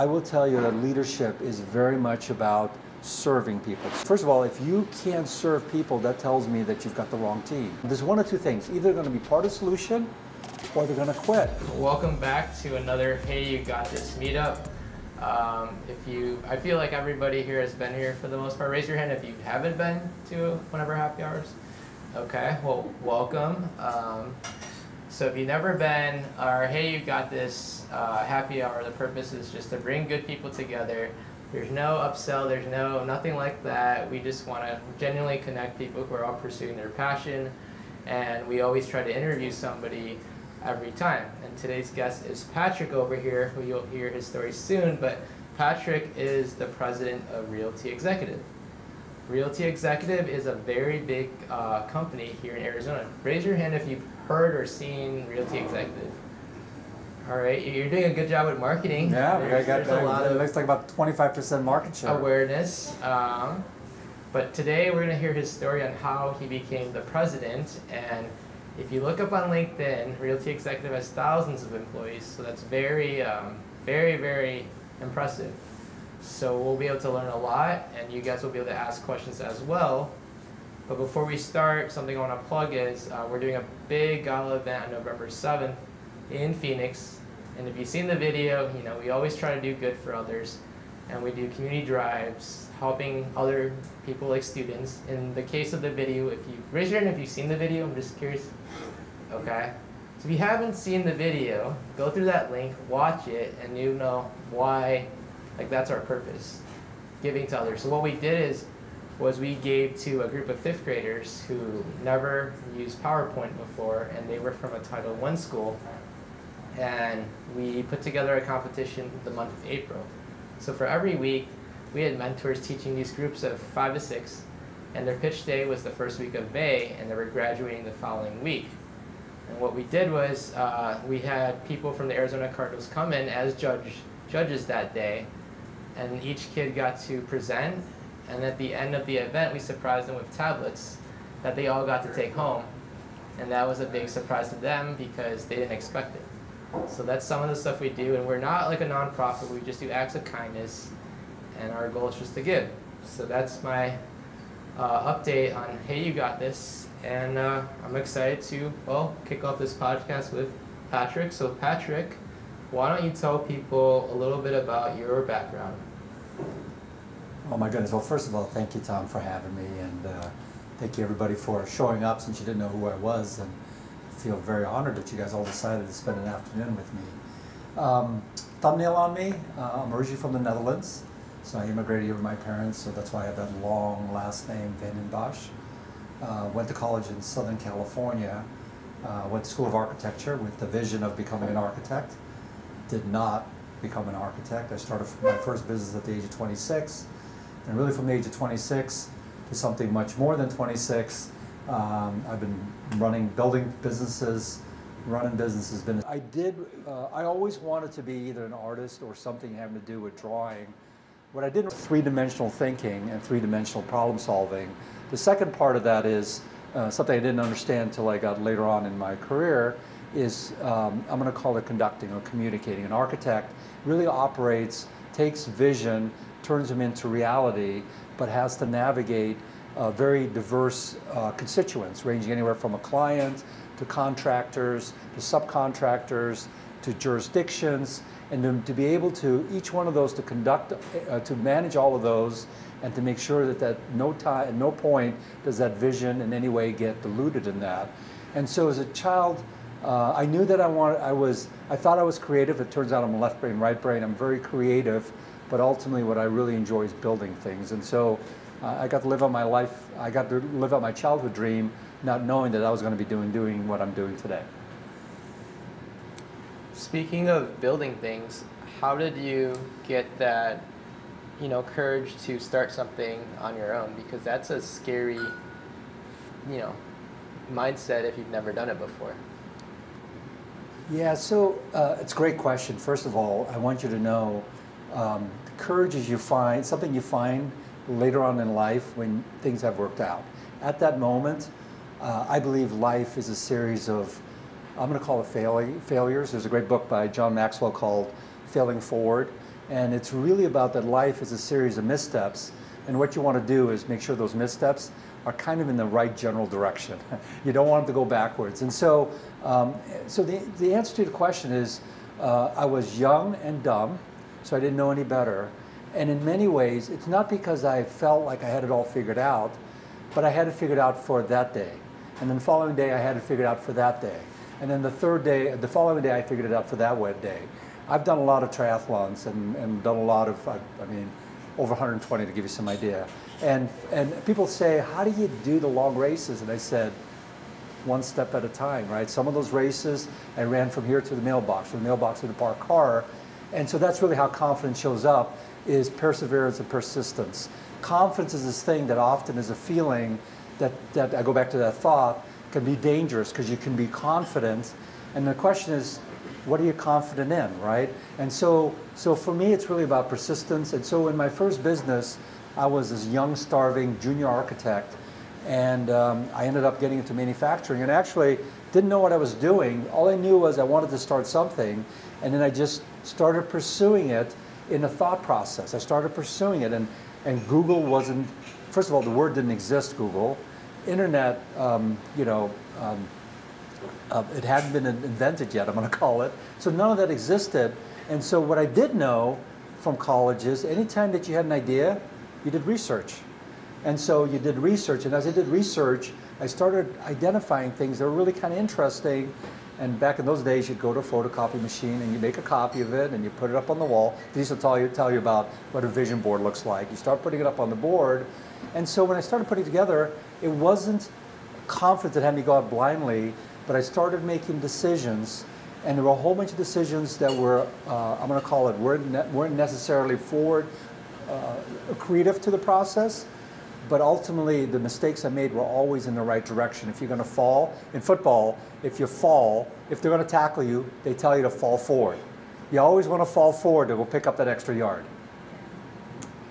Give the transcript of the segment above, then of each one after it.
I will tell you that leadership is very much about serving people. First of all, if you can't serve people, that tells me that you've got the wrong team. There's one of two things. Either they're going to be part of the solution or they're going to quit. Welcome back to another Hey You Got This meetup. Um, if you, I feel like everybody here has been here for the most part. Raise your hand if you haven't been to one of our happy hours. Okay, well, welcome. Um, so if you've never been, or hey, you've got this uh, happy hour, the purpose is just to bring good people together. There's no upsell, there's no nothing like that. We just want to genuinely connect people who are all pursuing their passion. And we always try to interview somebody every time. And today's guest is Patrick over here, who you'll hear his story soon. But Patrick is the president of Realty Executive. Realty Executive is a very big uh, company here in Arizona. Raise your hand if you've heard or seen Realty Executive. All right, you're doing a good job with marketing. Yeah, there's, I got there's a lot it looks like about 25% market share. awareness. Um, but today we're going to hear his story on how he became the president. And if you look up on LinkedIn, Realty Executive has thousands of employees, so that's very, um, very, very impressive. So we'll be able to learn a lot, and you guys will be able to ask questions as well. But before we start, something I want to plug is uh, we're doing a big gala event on November 7th in Phoenix. And if you've seen the video, you know, we always try to do good for others. And we do community drives, helping other people like students. In the case of the video, if you hand if you've seen the video, I'm just curious. Okay. So if you haven't seen the video, go through that link, watch it, and you know why like that's our purpose, giving to others. So what we did is, was we gave to a group of fifth graders who never used PowerPoint before, and they were from a Title I school, and we put together a competition the month of April. So for every week, we had mentors teaching these groups of five to six, and their pitch day was the first week of May, and they were graduating the following week. And what we did was uh, we had people from the Arizona Cardinals come in as judge, judges that day, and each kid got to present. And at the end of the event, we surprised them with tablets that they all got to take home. And that was a big surprise to them because they didn't expect it. So that's some of the stuff we do. And we're not like a nonprofit, we just do acts of kindness. And our goal is just to give. So that's my uh, update on Hey You Got This. And uh, I'm excited to, well, kick off this podcast with Patrick. So, Patrick, why don't you tell people a little bit about your background? Oh my goodness. Well, first of all, thank you, Tom, for having me, and uh, thank you everybody for showing up since you didn't know who I was, and I feel very honored that you guys all decided to spend an afternoon with me. Um, thumbnail on me, uh, I'm originally from the Netherlands, so I immigrated here with my parents, so that's why I have that long last name, Van den Bossche. Uh, went to college in Southern California, uh, went to School of Architecture with the vision of becoming an architect. Did not become an architect. I started my first business at the age of 26 and really from the age of 26 to something much more than 26, um, I've been running, building businesses, running businesses. Been, I did, uh, I always wanted to be either an artist or something having to do with drawing. What I did three-dimensional thinking and three-dimensional problem solving. The second part of that is uh, something I didn't understand until I got later on in my career is um, I'm going to call it conducting or communicating. An architect really operates, takes vision, turns them into reality, but has to navigate uh, very diverse uh, constituents, ranging anywhere from a client to contractors to subcontractors to jurisdictions, and to, to be able to each one of those to conduct, uh, to manage all of those, and to make sure that at no time, at no point does that vision in any way get diluted in that. And so, as a child, uh, I knew that I wanted. I was. I thought I was creative. It turns out I'm a left brain, right brain. I'm very creative, but ultimately what I really enjoy is building things. And so uh, I got to live out my life, I got to live out my childhood dream, not knowing that I was going to be doing, doing what I'm doing today. Speaking of building things, how did you get that, you know, courage to start something on your own? Because that's a scary, you know, mindset if you've never done it before. Yeah, so uh, it's a great question. First of all, I want you to know um, courage is you find something you find later on in life when things have worked out. At that moment, uh, I believe life is a series of, I'm going to call it fail- failures. There's a great book by John Maxwell called Failing Forward. And it's really about that life is a series of missteps. And what you want to do is make sure those missteps are kind of in the right general direction. you don't want them to go backwards. And so, um, so the, the answer to the question is uh, I was young and dumb, so I didn't know any better. And in many ways, it's not because I felt like I had it all figured out, but I had it figured out for that day. And then the following day, I had it figured out for that day. And then the third day, the following day, I figured it out for that wet day. I've done a lot of triathlons and, and done a lot of, I, I mean, over 120 to give you some idea. And, and people say, how do you do the long races? And I said, one step at a time, right? Some of those races, I ran from here to the mailbox, from the mailbox to the park car. And so that's really how confidence shows up, is perseverance and persistence. Confidence is this thing that often is a feeling that, that I go back to that thought, can be dangerous because you can be confident. And the question is, what are you confident in, right? And so, so for me, it's really about persistence. And so in my first business, I was this young, starving junior architect, and um, I ended up getting into manufacturing. And actually, didn't know what I was doing. All I knew was I wanted to start something, and then I just started pursuing it in a thought process. I started pursuing it, and and Google wasn't. First of all, the word didn't exist. Google, internet, um, you know. Um, uh, it hadn't been invented yet, I'm going to call it. So none of that existed. And so what I did know from college is anytime that you had an idea, you did research. And so you did research. And as I did research, I started identifying things that were really kind of interesting. And back in those days, you'd go to a photocopy machine and you make a copy of it and you put it up on the wall. These will tell you, tell you about what a vision board looks like. You start putting it up on the board. And so when I started putting it together, it wasn't confidence that had me go out blindly but I started making decisions, and there were a whole bunch of decisions that were, uh, I'm going to call it, weren't, ne weren't necessarily forward uh, creative to the process, but ultimately the mistakes I made were always in the right direction. If you're going to fall, in football, if you fall, if they're going to tackle you, they tell you to fall forward. You always want to fall forward to go pick up that extra yard.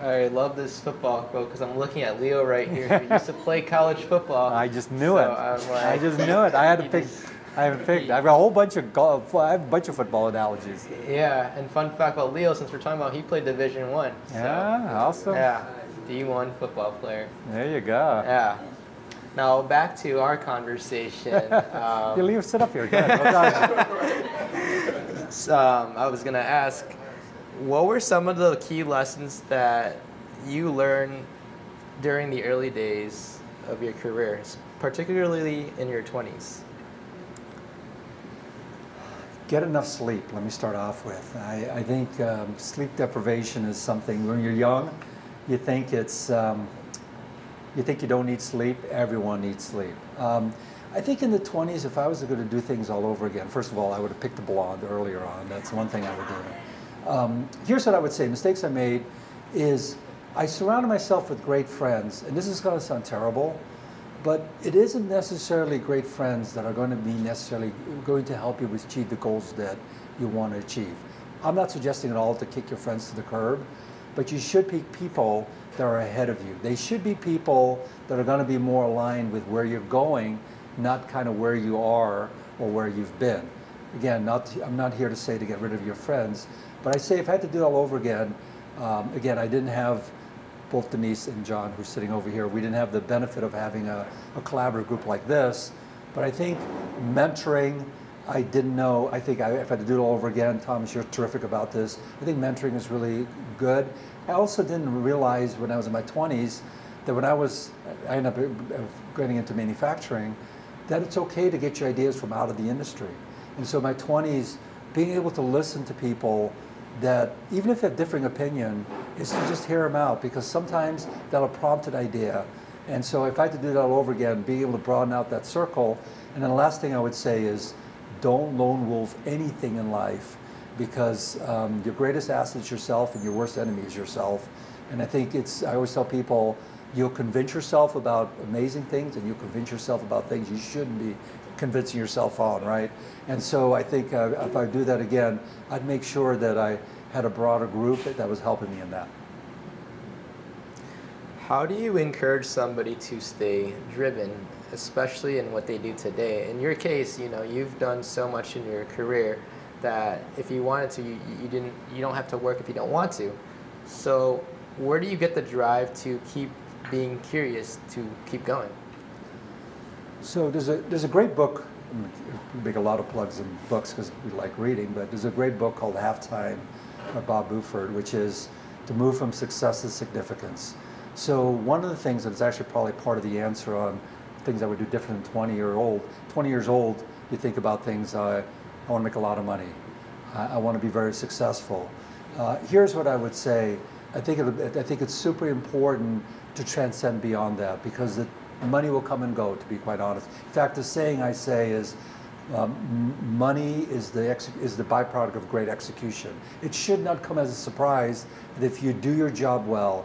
I love this football quote because I'm looking at Leo right here He used to play college football. I just knew so it. Like, I just knew it. I had to pick. I haven't picked. I've got a whole bunch of golf, I have a bunch of football analogies. Yeah, and fun fact about Leo, since we're talking about, he played Division One. So, yeah, awesome. Yeah, D1 football player. There you go. Yeah. Now back to our conversation. um, you leave, sit up here. Um, I was gonna ask what were some of the key lessons that you learned during the early days of your career, particularly in your 20s? Get enough sleep, let me start off with. I, I think um, sleep deprivation is something, when you're young, you think it's, um, you think you don't need sleep, everyone needs sleep. Um, I think in the 20s, if I was going to do things all over again, first of all, I would have picked a blonde earlier on. That's one thing I would do. Um, here's what I would say mistakes I made is I surrounded myself with great friends, and this is going to sound terrible, but it isn't necessarily great friends that are going to be necessarily going to help you achieve the goals that you want to achieve. I'm not suggesting at all to kick your friends to the curb, but you should pick people that are ahead of you. They should be people that are going to be more aligned with where you're going, not kind of where you are or where you've been. Again, not, I'm not here to say to get rid of your friends, but I say if I had to do it all over again, um, again, I didn't have both Denise and John, who's sitting over here, we didn't have the benefit of having a, a collaborative group like this. But I think mentoring, I didn't know. I think I, if I had to do it all over again, Thomas, you're terrific about this. I think mentoring is really good. I also didn't realize when I was in my 20s that when I was, I ended up getting into manufacturing, that it's okay to get your ideas from out of the industry. And so my 20s, being able to listen to people that even if they have differing opinion, is to just hear them out because sometimes that'll prompt an idea. And so if I had to do that all over again, being able to broaden out that circle. And then the last thing I would say is don't lone wolf anything in life because um, your greatest asset is yourself and your worst enemy is yourself. And I think it's, I always tell people, you'll convince yourself about amazing things and you'll convince yourself about things you shouldn't be convincing yourself on, right? And so I think uh, if I do that again, I'd make sure that I had a broader group that was helping me in that. How do you encourage somebody to stay driven, especially in what they do today? In your case, you know, you've done so much in your career. that if you wanted to, you, you didn't. You don't have to work if you don't want to. So where do you get the drive to keep being curious to keep going? So there's a there's a great book. Make a lot of plugs in books because we like reading, but there's a great book called Halftime by Bob Buford, which is to move from success to significance. So one of the things that's actually probably part of the answer on things I would do different than 20 year old. 20 years old, you think about things. Uh, I want to make a lot of money. I, I want to be very successful. Uh, here's what I would say. I think it, I think it's super important to transcend beyond that because the money will come and go. To be quite honest, in fact, the saying I say is. Um, money is the is the byproduct of great execution. It should not come as a surprise that if you do your job well,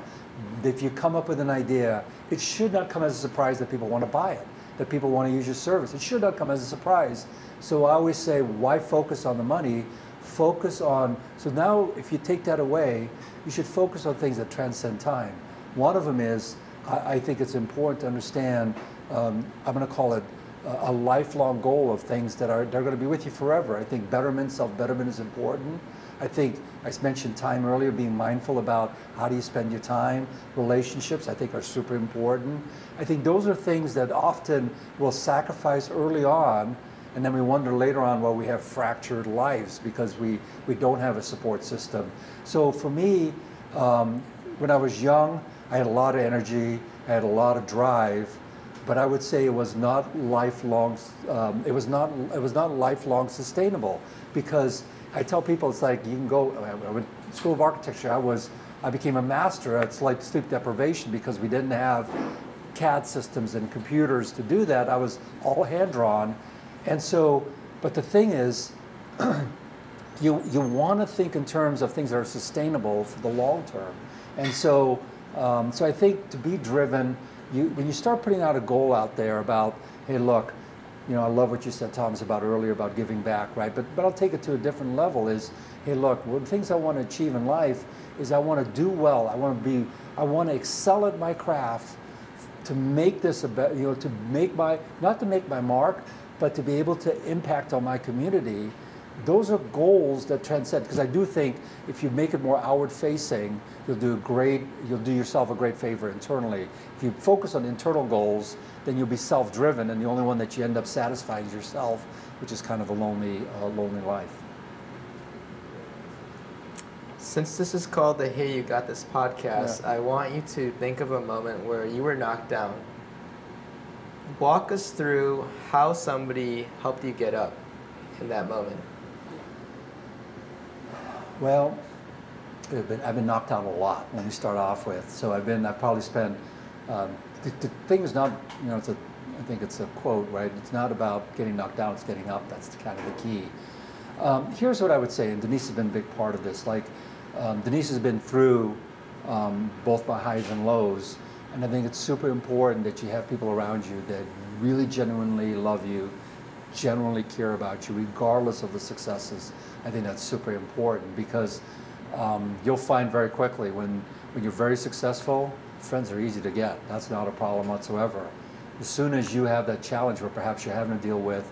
if you come up with an idea, it should not come as a surprise that people want to buy it, that people want to use your service. It should not come as a surprise. So I always say, why focus on the money? Focus on, so now if you take that away, you should focus on things that transcend time. One of them is, I, I think it's important to understand, um, I'm going to call it a, a lifelong goal of things that are they're going to be with you forever. I think betterment, self-betterment is important. I think I mentioned time earlier, being mindful about how do you spend your time. Relationships, I think, are super important. I think those are things that often we'll sacrifice early on, and then we wonder later on why we have fractured lives because we, we don't have a support system. So for me, um, when I was young, I had a lot of energy, I had a lot of drive, but I would say it was not lifelong. Um, it was not. It was not lifelong sustainable because I tell people it's like you can go. I went School of Architecture. I was. I became a master at sleep, sleep deprivation because we didn't have CAD systems and computers to do that. I was all hand drawn, and so. But the thing is, you you want to think in terms of things that are sustainable for the long term, and so um, so I think to be driven, you when you start putting out a goal out there about hey look you know, I love what you said, Thomas, about earlier about giving back, right? But but I'll take it to a different level. Is hey, look, one things I want to achieve in life is I want to do well. I want to be, I want to excel at my craft, to make this a you know, to make my not to make my mark, but to be able to impact on my community. Those are goals that transcend. Because I do think if you make it more outward facing, you'll do a great, you'll do yourself a great favor internally. If you focus on internal goals then you'll be self-driven, and the only one that you end up satisfying is yourself, which is kind of a lonely, uh, lonely life. Since this is called the Hey You Got This podcast, yeah. I want you to think of a moment where you were knocked down. Walk us through how somebody helped you get up in that moment. Well, I've been, knocked down a lot Let me start off with. So I've been, I've probably spent um, the, the thing is not, you know, it's a, I think it's a quote, right? It's not about getting knocked down, it's getting up. That's the, kind of the key. Um, here's what I would say, and Denise has been a big part of this. Like, um, Denise has been through um, both my highs and lows, and I think it's super important that you have people around you that really genuinely love you, genuinely care about you, regardless of the successes. I think that's super important because um, you'll find very quickly when, when you're very successful, friends are easy to get. That's not a problem whatsoever. As soon as you have that challenge where perhaps you're having to deal with,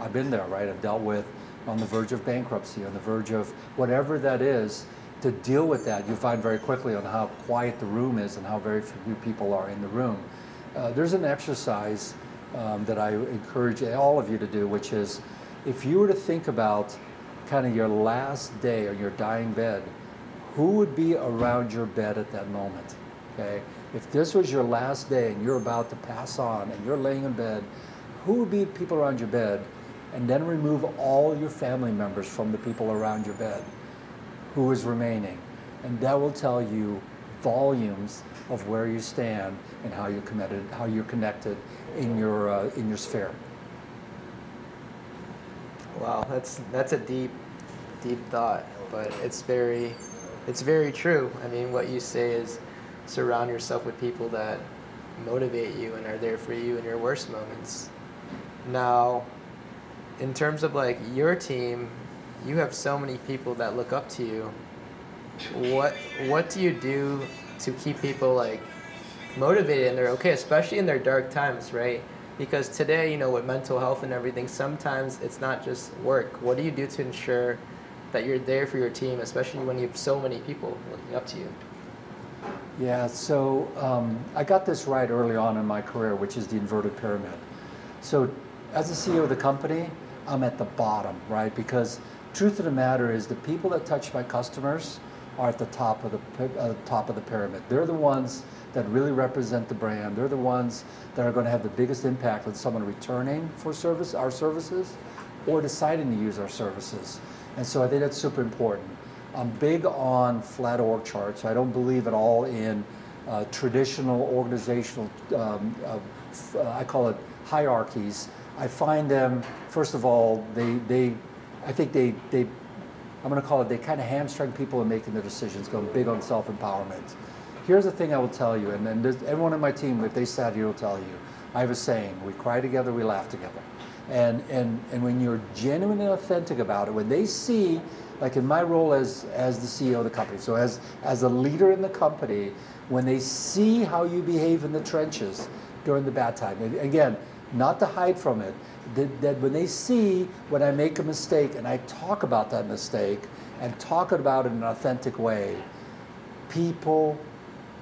I've been there, right? I've dealt with on the verge of bankruptcy, on the verge of whatever that is, to deal with that, you find very quickly on how quiet the room is and how very few people are in the room. Uh, there's an exercise um, that I encourage all of you to do, which is if you were to think about kind of your last day or your dying bed, who would be around your bed at that moment? Okay? If this was your last day and you're about to pass on and you're laying in bed, who would be people around your bed? And then remove all your family members from the people around your bed. Who is remaining? And that will tell you volumes of where you stand and how you're committed, how you're connected in your uh, in your sphere. Wow, that's that's a deep, deep thought, but it's very, it's very true. I mean, what you say is surround yourself with people that motivate you and are there for you in your worst moments. Now, in terms of like your team, you have so many people that look up to you. What what do you do to keep people like motivated and they're okay, especially in their dark times, right? Because today, you know, with mental health and everything, sometimes it's not just work. What do you do to ensure that you're there for your team, especially when you have so many people looking up to you? Yeah, so um, I got this right early on in my career, which is the inverted pyramid. So, as the CEO of the company, I'm at the bottom, right? Because truth of the matter is, the people that touch my customers are at the top of the uh, top of the pyramid. They're the ones that really represent the brand. They're the ones that are going to have the biggest impact on someone returning for service, our services, or deciding to use our services. And so I think that's super important. I'm big on flat org charts. I don't believe at all in uh, traditional organizational, um, uh, I call it hierarchies. I find them, first of all, they, they I think they, they I'm going to call it, they kind of hamstring people in making their decisions, going big on self empowerment. Here's the thing I will tell you, and then everyone on my team, if they sat here, will tell you. I have a saying: we cry together, we laugh together. And and and when you're genuine and authentic about it, when they see, like in my role as as the CEO of the company, so as as a leader in the company, when they see how you behave in the trenches during the bad time, and again, not to hide from it, that, that when they see when I make a mistake and I talk about that mistake and talk about it in an authentic way, people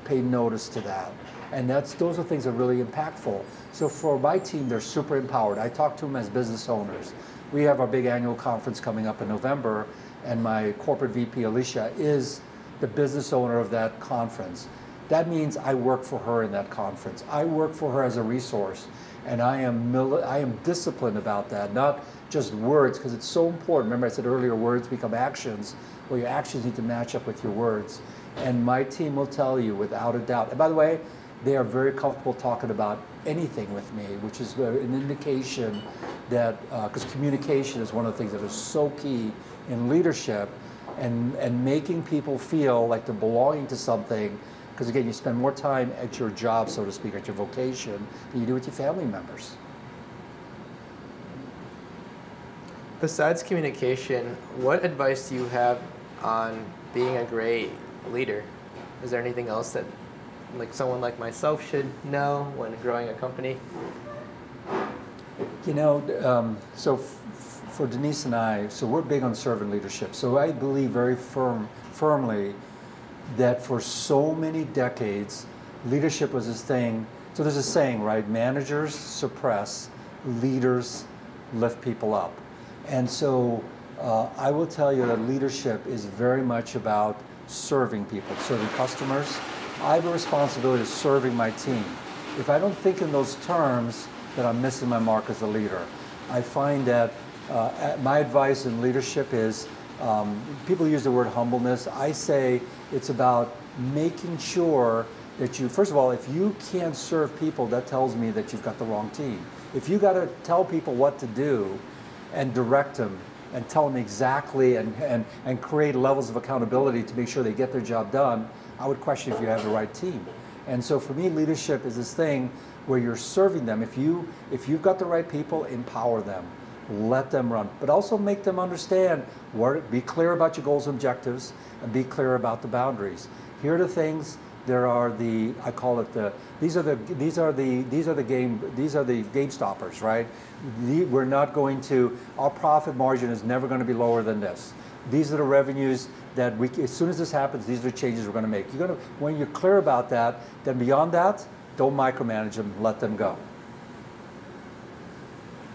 pay notice to that. And that's those are things that are really impactful. So for my team, they're super empowered. I talk to them as business owners. We have our big annual conference coming up in November, and my corporate VP, Alicia, is the business owner of that conference. That means I work for her in that conference. I work for her as a resource and I am I am disciplined about that, not just words, because it's so important. Remember, I said earlier, words become actions. Well, your actions need to match up with your words, and my team will tell you without a doubt. And by the way, they are very comfortable talking about anything with me, which is an indication that because uh, communication is one of the things that is so key in leadership, and and making people feel like they're belonging to something because again, you spend more time at your job, so to speak, at your vocation, than you do with your family members. Besides communication, what advice do you have on being a great leader? Is there anything else that like someone like myself should know when growing a company? You know, um, so for Denise and I, so we're big on servant leadership. So I believe very firm, firmly that for so many decades, leadership was this thing. So there's a saying, right? Managers suppress, leaders lift people up. And so uh, I will tell you that leadership is very much about serving people, serving customers. I have a responsibility of serving my team. If I don't think in those terms, that I'm missing my mark as a leader. I find that uh, my advice in leadership is um, people use the word humbleness. I say it's about making sure that you, first of all, if you can't serve people, that tells me that you've got the wrong team. If you got to tell people what to do and direct them and tell them exactly and, and, and create levels of accountability to make sure they get their job done, I would question if you have the right team. And so for me, leadership is this thing where you're serving them. If, you, if you've got the right people, empower them let them run, but also make them understand what, be clear about your goals and objectives and be clear about the boundaries. Here are the things, there are the, I call it the, these are the, these are the, these are the game, these are the game stoppers, right? The, we're not going to, our profit margin is never going to be lower than this. These are the revenues that we, as soon as this happens, these are the changes we're going to make. You're going to, when you're clear about that, then beyond that, don't micromanage them, let them go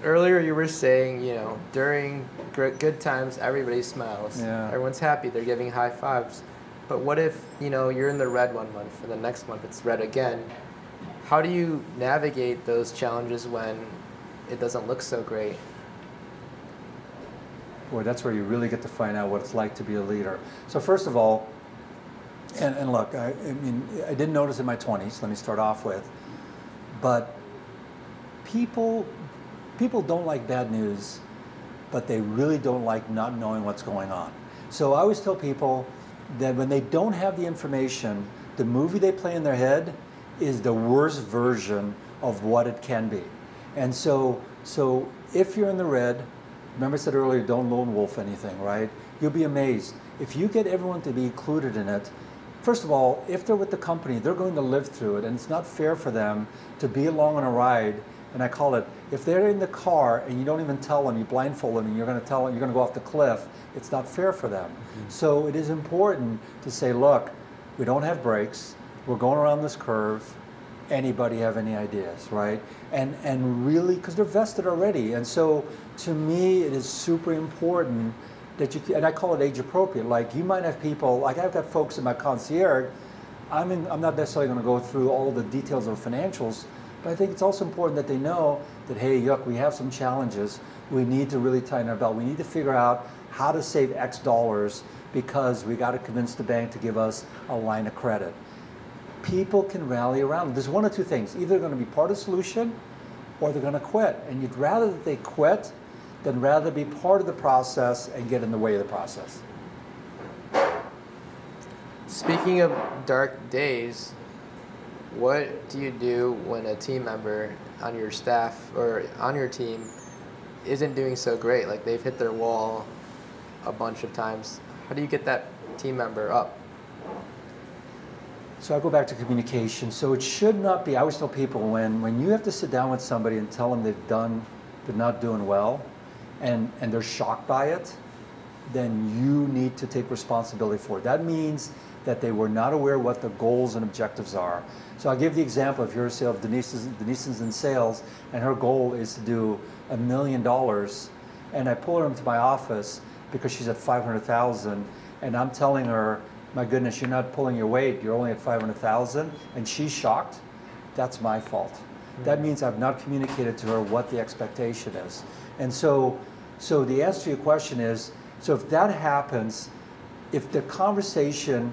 earlier you were saying, you know, during good times, everybody smiles. Yeah. Everyone's happy. They're giving high fives. But what if, you know, you're in the red one month, and the next month it's red again? How do you navigate those challenges when it doesn't look so great? Boy, that's where you really get to find out what it's like to be a leader. So first of all, and, and look, I, I mean, I didn't notice in my 20s, let me start off with, but people people don't like bad news, but they really don't like not knowing what's going on. So I always tell people that when they don't have the information, the movie they play in their head is the worst version of what it can be. And so, so if you're in the red, remember I said earlier, don't lone wolf anything, right? You'll be amazed. If you get everyone to be included in it, first of all, if they're with the company, they're going to live through it, and it's not fair for them to be along on a ride and I call it if they're in the car and you don't even tell them, you blindfold them, and you're going to tell them you're going to go off the cliff. It's not fair for them. Mm-hmm. So it is important to say, look, we don't have brakes. We're going around this curve. Anybody have any ideas, right? And and really, because they're vested already. And so to me, it is super important that you and I call it age appropriate. Like you might have people like I've got folks in my concierge. I'm in, I'm not necessarily going to go through all the details of financials but I think it's also important that they know that, hey, yuck, we have some challenges. We need to really tighten our belt. We need to figure out how to save X dollars because we got to convince the bank to give us a line of credit. People can rally around. There's one or two things. Either they're going to be part of the solution or they're going to quit. And you'd rather that they quit than rather be part of the process and get in the way of the process. Speaking of dark days, what do you do when a team member on your staff or on your team isn't doing so great? Like they've hit their wall a bunch of times. How do you get that team member up? So I go back to communication. So it should not be. I always tell people when when you have to sit down with somebody and tell them they've done, they're not doing well, and and they're shocked by it, then you need to take responsibility for it. That means that they were not aware what the goals and objectives are. So I'll give the example if you're a sales, Denise is, in sales and her goal is to do a million dollars and I pull her into my office because she's at 500,000 and I'm telling her, my goodness, you're not pulling your weight, you're only at 500,000 and she's shocked, that's my fault. Mm-hmm. That means I've not communicated to her what the expectation is. And so, so the answer to your question is, so if that happens, if the conversation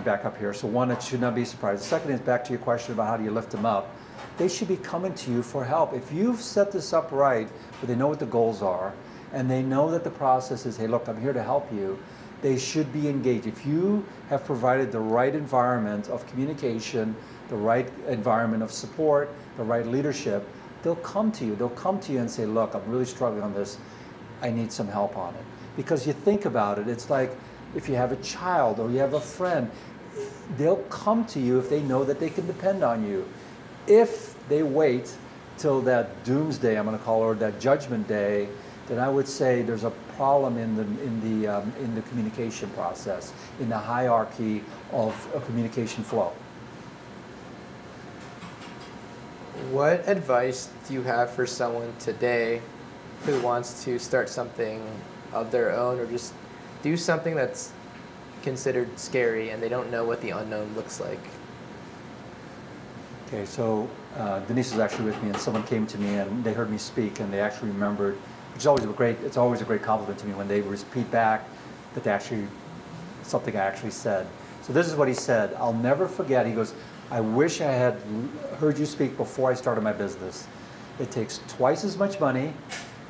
back up here. So one, it should not be surprised. The second is back to your question about how do you lift them up. They should be coming to you for help. If you've set this up right, where they know what the goals are, and they know that the process is, hey, look, I'm here to help you, they should be engaged. If you have provided the right environment of communication, the right environment of support, the right leadership, they'll come to you. They'll come to you and say, look, I'm really struggling on this. I need some help on it. Because you think about it, it's like if you have a child or you have a friend, they'll come to you if they know that they can depend on you. If they wait till that doomsday, I'm going to call it, or that judgment day, then I would say there's a problem in the in the um, in the communication process, in the hierarchy of a communication flow. What advice do you have for someone today who wants to start something of their own or just do something that's considered scary and they don't know what the unknown looks like. Okay, so uh, Denise is actually with me, and someone came to me and they heard me speak, and they actually remembered, which is always a great. It's always a great compliment to me when they repeat back that they actually something I actually said. So this is what he said. I'll never forget. He goes, "I wish I had heard you speak before I started my business. It takes twice as much money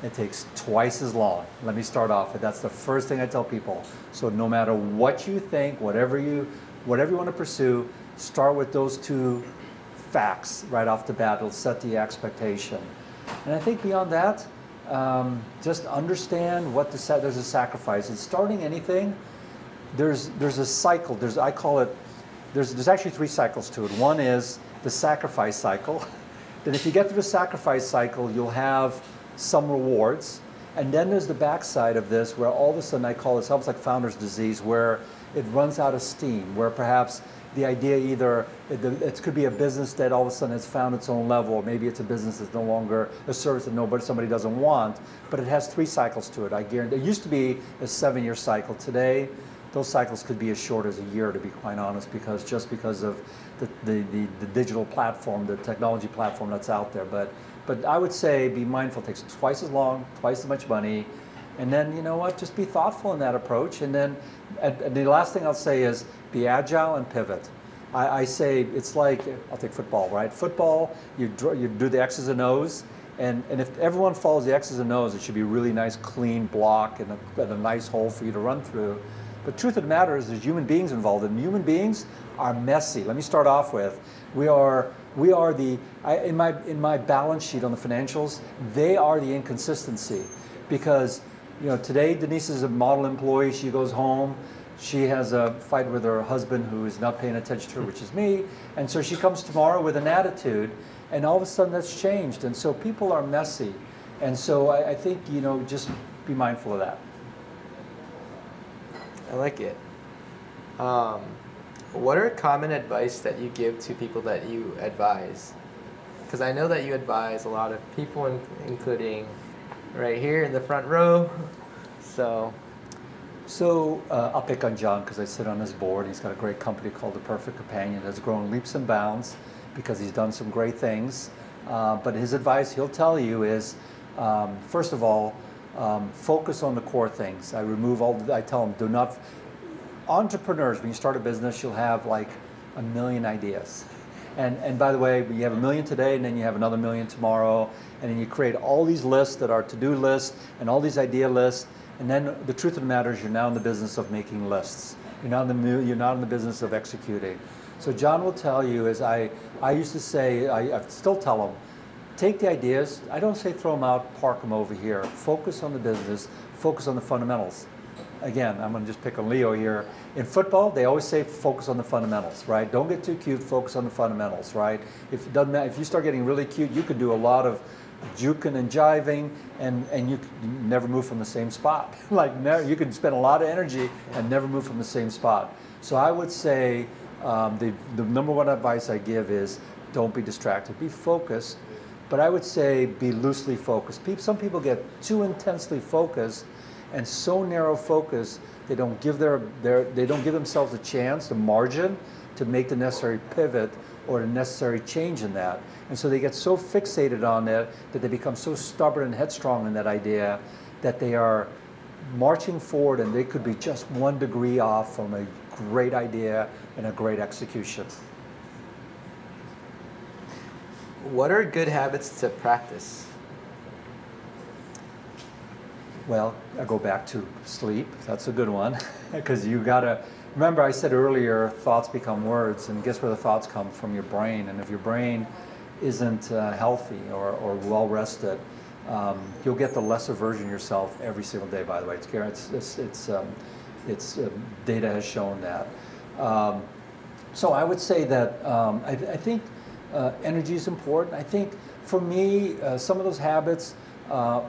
it takes twice as long. Let me start off that's the first thing I tell people. So no matter what you think, whatever you whatever you want to pursue, start with those two facts right off the bat. It'll set the expectation. And I think beyond that, um, just understand what the set. There's a sacrifice. In starting anything, there's there's a cycle. There's I call it. There's there's actually three cycles to it. One is the sacrifice cycle. Then if you get through the sacrifice cycle, you'll have some rewards. And then there's the backside of this where all of a sudden I call this almost like founder's disease where it runs out of steam, where perhaps the idea either it, could be a business that all of a sudden has found its own level, or maybe it's a business that's no longer a service that nobody somebody doesn't want, but it has three cycles to it. I guarantee. It used to be a seven-year cycle. Today, those cycles could be as short as a year, to be quite honest, because just because of the, the, the, the digital platform, the technology platform that's out there. But but I would say be mindful. It takes twice as long, twice as much money. And then, you know what, just be thoughtful in that approach. And then and, the last thing I'll say is be agile and pivot. I, I, say it's like, I'll take football, right? Football, you, you do the X's and O's. And, and if everyone follows the X's and O's, it should be a really nice, clean block and a, and a nice hole for you to run through. But truth of the matter is there's human beings involved, and human beings are messy. Let me start off with, we are we are the, I, in, my, in my balance sheet on the financials, they are the inconsistency. Because, you know, today Denise is a model employee, she goes home, she has a fight with her husband who is not paying attention to her, which is me. And so she comes tomorrow with an attitude, and all of a sudden that's changed. And so people are messy. And so I, I think, you know, just be mindful of that. I like it. Um, what are common advice that you give to people that you advise? Because I know that you advise a lot of people, in, including right here in the front row. So, so uh, I'll pick on John because I sit on his board. He's got a great company called The Perfect Companion that's grown leaps and bounds because he's done some great things. Uh, but his advice, he'll tell you, is um, first of all, um, focus on the core things. I remove all, the, I tell them, do not, entrepreneurs, when you start a business, you'll have like a million ideas. And, and by the way, you have a million today, and then you have another million tomorrow, and then you create all these lists that are to-do lists and all these idea lists, and then the truth of the matter is you're now in the business of making lists. You're not in the, you're not in the business of executing. So John will tell you, as I, I used to say, I, I still tell him, take the ideas. I don't say throw them out, park them over here. Focus on the business, focus on the fundamentals. Again, I'm going to just pick on Leo here. In football, they always say focus on the fundamentals, right? Don't get too cute, focus on the fundamentals, right? If it doesn't matter, if you start getting really cute, you could do a lot of juking and jiving and, and you never move from the same spot. like never, you can spend a lot of energy and never move from the same spot. So I would say um, the, the number one advice I give is don't be distracted, be focused, but I would say be loosely focused. Some people get too intensely focused and so narrow focused they don't give their, their they don't give themselves a chance, a margin to make the necessary pivot or the necessary change in that. And so they get so fixated on it that they become so stubborn and headstrong in that idea that they are marching forward and they could be just one degree off from a great idea and a great execution. What are good habits to practice? Well, I go back to sleep. That's a good one because you gotta remember. I said earlier, thoughts become words, and guess where the thoughts come from? Your brain. And if your brain isn't uh, healthy or, or well rested, um, you'll get the lesser version of yourself every single day. By the way, it's it's it's, it's, um, it's uh, data has shown that. Um, so I would say that um, I, I think uh, energy is important. I think for me, uh, some of those habits, uh,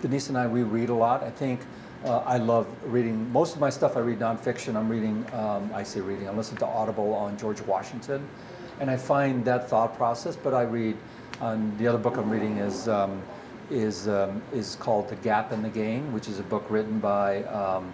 Denise and I, we read a lot. I think uh, I love reading, most of my stuff I read nonfiction. I'm reading, um, I say reading, I listen to Audible on George Washington. And I find that thought process, but I read, um, the other book I'm reading is, um, is, um, is called The Gap and the Gain, which is a book written by, um,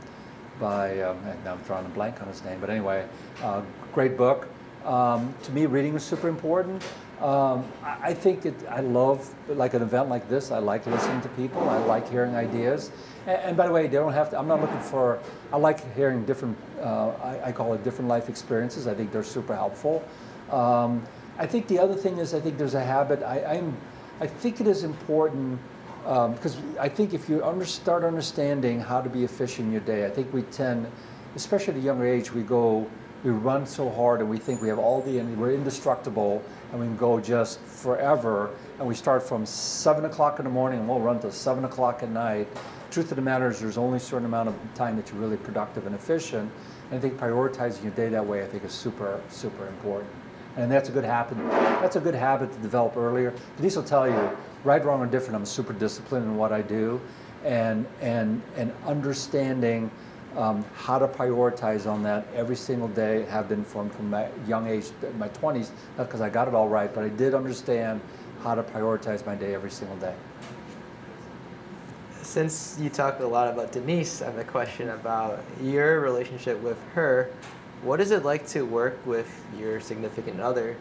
by um, I'm drawing a blank on his name, but anyway, uh, great book. To me, reading is super important. Um, I, think it, I love, like an event like this, I like listening to people. I like hearing ideas. And, and by the way, they don't have to, I'm not looking for, I like hearing different, uh, I, I, call it different life experiences. I think they're super helpful. Um, I think the other thing is I think there's a habit, I, I'm, I think it is important because um, I think if you under, start understanding how to be efficient in your day, I think we tend, especially at a younger age, we go, we run so hard and we think we have all the, and we're indestructible and we can go just forever. And we start from seven o'clock in the morning and we'll run to seven o'clock at night. Truth of the matter is there's only a certain amount of time that you're really productive and efficient. And I think prioritizing your day that way, I think is super, super important. And that's a good habit. That's a good habit to develop earlier. Denise will tell you, right, wrong, or different, I'm super disciplined in what I do. And, and, and understanding um, how to prioritize on that every single day have been from, from my young age, my 20s, not because I got it all right, but I did understand how to prioritize my day every single day. Since you talked a lot about Denise, I have a question about your relationship with her. What is it like to work with your significant other?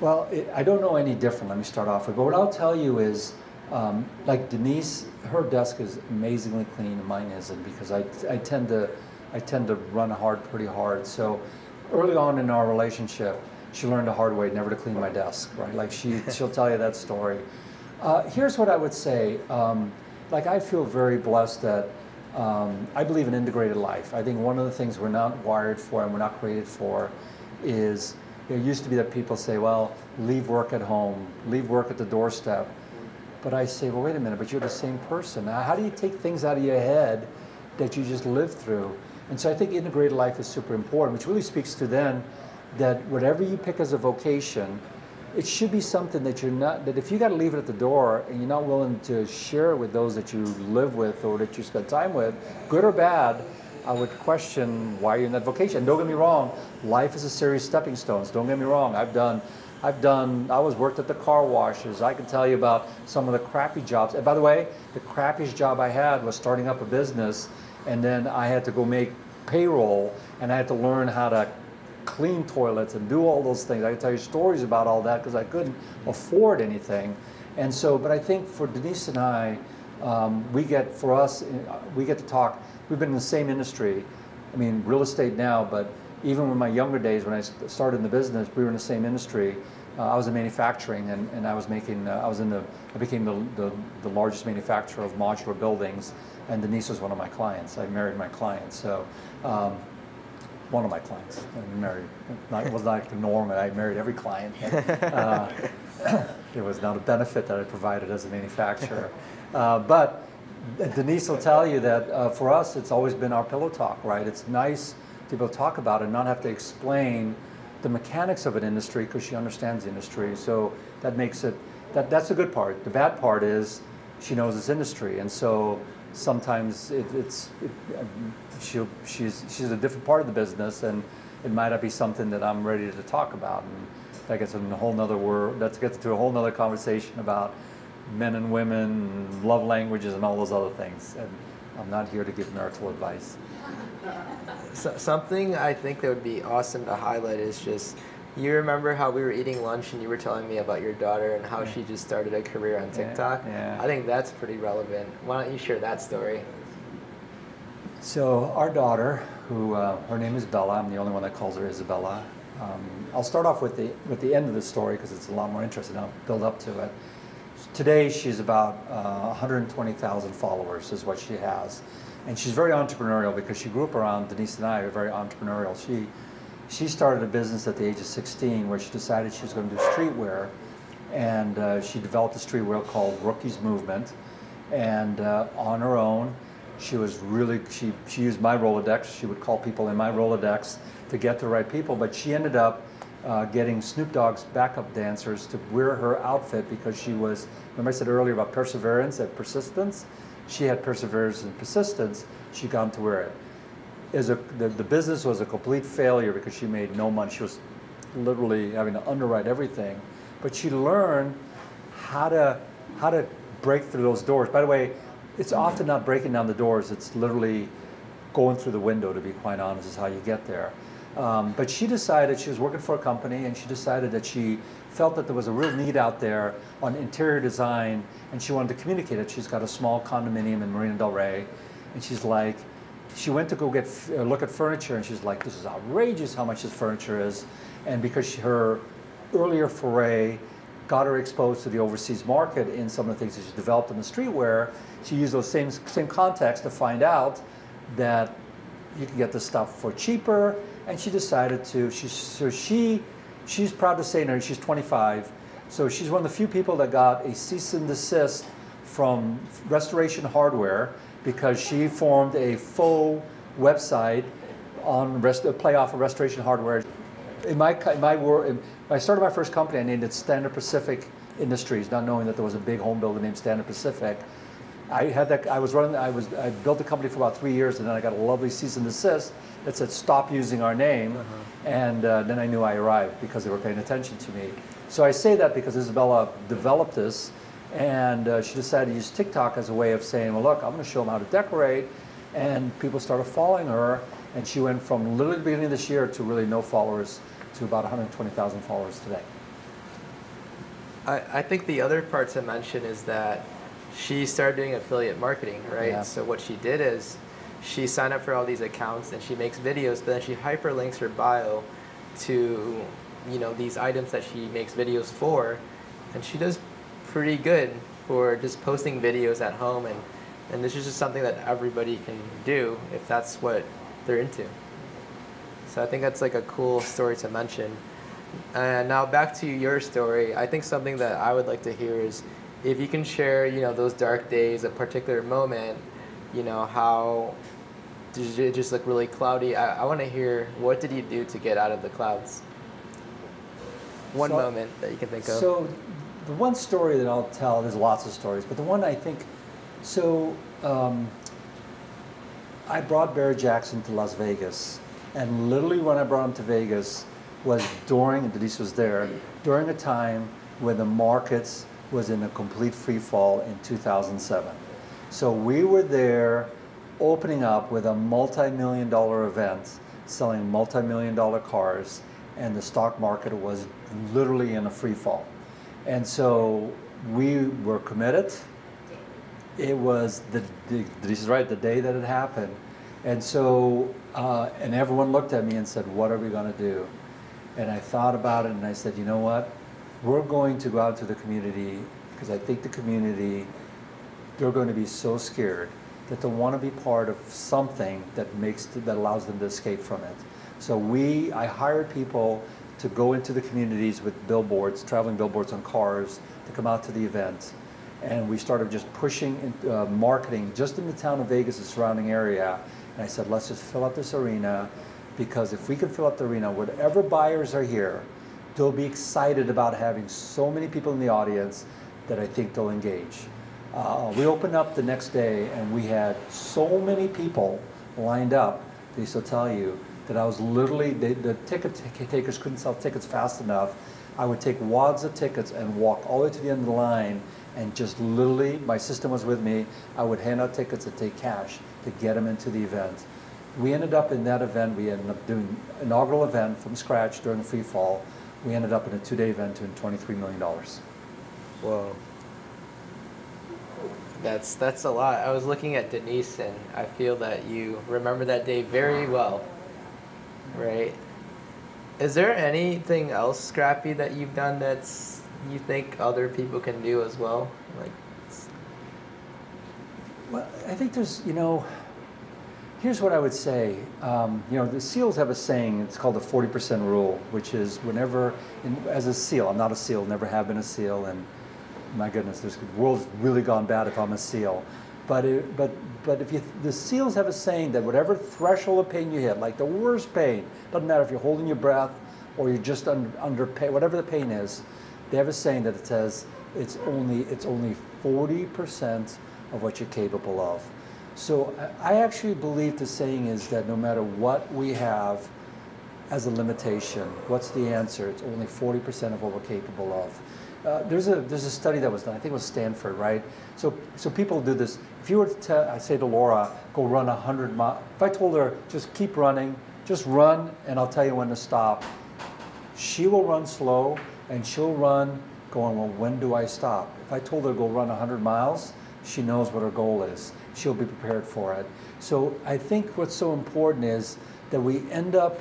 Well, it, I don't know any different, let me start off with, but what I'll tell you is, um, like Denise, her desk is amazingly clean, and mine isn't because I, I tend to I tend to run hard pretty hard. So early on in our relationship, she learned the hard way never to clean my desk, right? Like she she'll tell you that story. Uh, here's what I would say. Um, like I feel very blessed that um, I believe in integrated life. I think one of the things we're not wired for and we're not created for is it used to be that people say, well, leave work at home, leave work at the doorstep. But I say, well, wait a minute, but you're the same person. Now, how do you take things out of your head that you just live through. And so I think integrated life is super important, which really speaks to then that whatever you pick as a vocation, it should be something that you're not, that if you got to leave it at the door and you're not willing to share it with those that you live with or that you spend time with, good or bad, I would question why you're in that vocation. And don't get me wrong, life is a series of stepping stones. Don't get me wrong. I've done, I've done, I was worked at the car washes. I can tell you about some of the crappy jobs. And by the way, the crappiest job I had was starting up a business and then I had to go make payroll and I had to learn how to clean toilets and do all those things. I can tell you stories about all that because I couldn't afford anything. And so, but I think for Denise and I, um, we get, for us, we get to talk, we've been in the same industry. I mean, real estate now, but even in my younger days when I started in the business, we were in the same industry. Uh, I was in manufacturing and, and I was making, uh, I was in the, I became the, the, the, largest manufacturer of modular buildings and Denise was one of my clients. I married my client. So um, one of my clients. I married, not, it was not the norm, and I married every client. Uh, it was not a benefit that I provided as a manufacturer. Uh, but Denise will tell you that uh, for us, it's always been our pillow talk, right? It's nice to be able to talk about it and not have to explain the mechanics of an industry because she understands the industry. So that makes it, that, that's the good part. The bad part is she knows this industry. And so sometimes it, it's it, she'll, she's she's a different part of the business, and it might not be something that I'm ready to talk about. And that gets in a whole nother word. That gets into a whole nother conversation about men and women, love languages, and all those other things. And I'm not here to give marital advice. So, something I think that would be awesome to highlight is just you remember how we were eating lunch and you were telling me about your daughter and how yeah. she just started a career on TikTok? Yeah, yeah. I think that's pretty relevant. Why don't you share that story? So our daughter, who uh, her name is Bella, I'm the only one that calls her Isabella. Um, I'll start off with the with the end of the story because it's a lot more interesting. I'll build up to it. Today she's about uh, 120,000 followers is what she has, and she's very entrepreneurial because she grew up around Denise and I are very entrepreneurial. She she started a business at the age of 16 where she decided she was going to do streetwear. And uh, she developed a streetwear called Rookies Movement. And uh, on her own, she was really, she, she used my Rolodex. She would call people in my Rolodex to get the right people. But she ended up uh, getting Snoop Dogg's backup dancers to wear her outfit because she was, remember I said earlier about perseverance and persistence? She had perseverance and persistence. She got to wear it is a, the, the business was a complete failure because she made no money. She was literally having to underwrite everything. But she learned how to, how to break through those doors. By the way, it's often not breaking down the doors, it's literally going through the window, to be quite honest, is how you get there. Um, but she decided, she was working for a company, and she decided that she felt that there was a real need out there on interior design, and she wanted to communicate it. She's got a small condominium in Marina Del Rey, and she's like, she went to go get uh, look at furniture, and she's like, "This is outrageous how much this furniture is," and because she, her earlier foray got her exposed to the overseas market in some of the things that she developed in the streetwear, she used those same same contacts to find out that you can get this stuff for cheaper, and she decided to. She so she she's proud to say now she's 25, so she's one of the few people that got a cease and desist from Restoration Hardware because she formed a full website on rest, play off of restoration hardware. In my, in my world, when I started my first company, I named it Standard Pacific Industries, not knowing that there was a big home builder named Standard Pacific. I had that. I was running. I was. I built the company for about three years, and then I got a lovely cease and desist that said stop using our name, uh -huh. and uh, then I knew I arrived because they were paying attention to me. So I say that because Isabella developed this and uh, she decided to use TikTok as a way of saying, well, look, I'm going to show them how to decorate. And people started following her. And she went from literally the beginning of this year to really no followers to about 120,000 followers today. I, I think the other part to mention is that she started doing affiliate marketing, right? Yeah. So what she did is she signed up for all these accounts and she makes videos, but then she hyperlinks her bio to, you know, these items that she makes videos for. And she does pretty good for just posting videos at home and and this is just something that everybody can do if that's what they're into. So I think that's like a cool story to mention. And now back to your story, I think something that I would like to hear is if you can share, you know, those dark days, a particular moment, you know, how did it just look really cloudy? I, I want to hear what did you do to get out of the clouds? One So- moment that you can think of. So, the one story that I'll tell, there's lots of stories, but the one I think, so um, I brought Barrett-Jackson to Las Vegas, and literally when I brought him to Vegas was during, Denise was there, during a time when the markets was in a complete free fall in 2007. So we were there opening up with a multi-million dollar event, selling multi-million dollar cars, and the stock market was literally in a free fall. And so we were committed. It was the, the this is right, the day that it happened. And so, uh, and everyone looked at me and said, what are we gonna do? And I thought about it and I said, you know what? We're going to go out to the community because I think the community, they're going to be so scared that they want to be part of something that makes, that allows them to escape from it. So we, I hired people to go into the communities with billboards, traveling billboards on cars, to come out to the event. And we started just pushing uh, marketing just in the town of Vegas, the surrounding area. And I said, let's just fill up this arena because if we can fill up the arena, whatever buyers are here, they'll be excited about having so many people in the audience that I think they'll engage. Uh, we opened up the next day and we had so many people lined up. They to tell you that I was literally, they, the ticket takers couldn't sell tickets fast enough. I would take wads of tickets and walk all the way to the end of the line and just literally, my system was with me, I would hand out tickets and take cash to get them into the event. We ended up in that event, we ended up doing an inaugural event from scratch during free fall. We ended up in a two-day event doing $23 million. Whoa. That's that's a lot. I was looking at Denise and I feel that you remember that day very well. Right? Is there anything else scrappy that you've done that's you think other people can do as well? Like Well, I think there's, you know, here's what I would say. Um, you know, the SEALs have a saying, it's called the 40% rule, which is whenever, in, as a SEAL, I'm not a SEAL, never have been a SEAL, and my goodness, this world's really gone bad if I'm a SEAL. But, it, but, but if you, the SEALs have a saying that whatever threshold of pain you hit, like the worst pain, doesn't matter if you're holding your breath or you're just under, under pain, whatever the pain is, they have a saying that it says it's only, it's only 40% of what you're capable of. So I actually believe the saying is that no matter what we have as a limitation, what's the answer? It's only 40% of what we're capable of. Uh, there's a there's a study that was done. I think it was Stanford, right? So so people do this. If you were to tell, I say to Laura, go run 100 miles. If I told her just keep running, just run, and I'll tell you when to stop. She will run slow, and she'll run going, well, when do I stop? If I told her go run 100 miles, she knows what her goal is. She'll be prepared for it. So I think what's so important is that we end up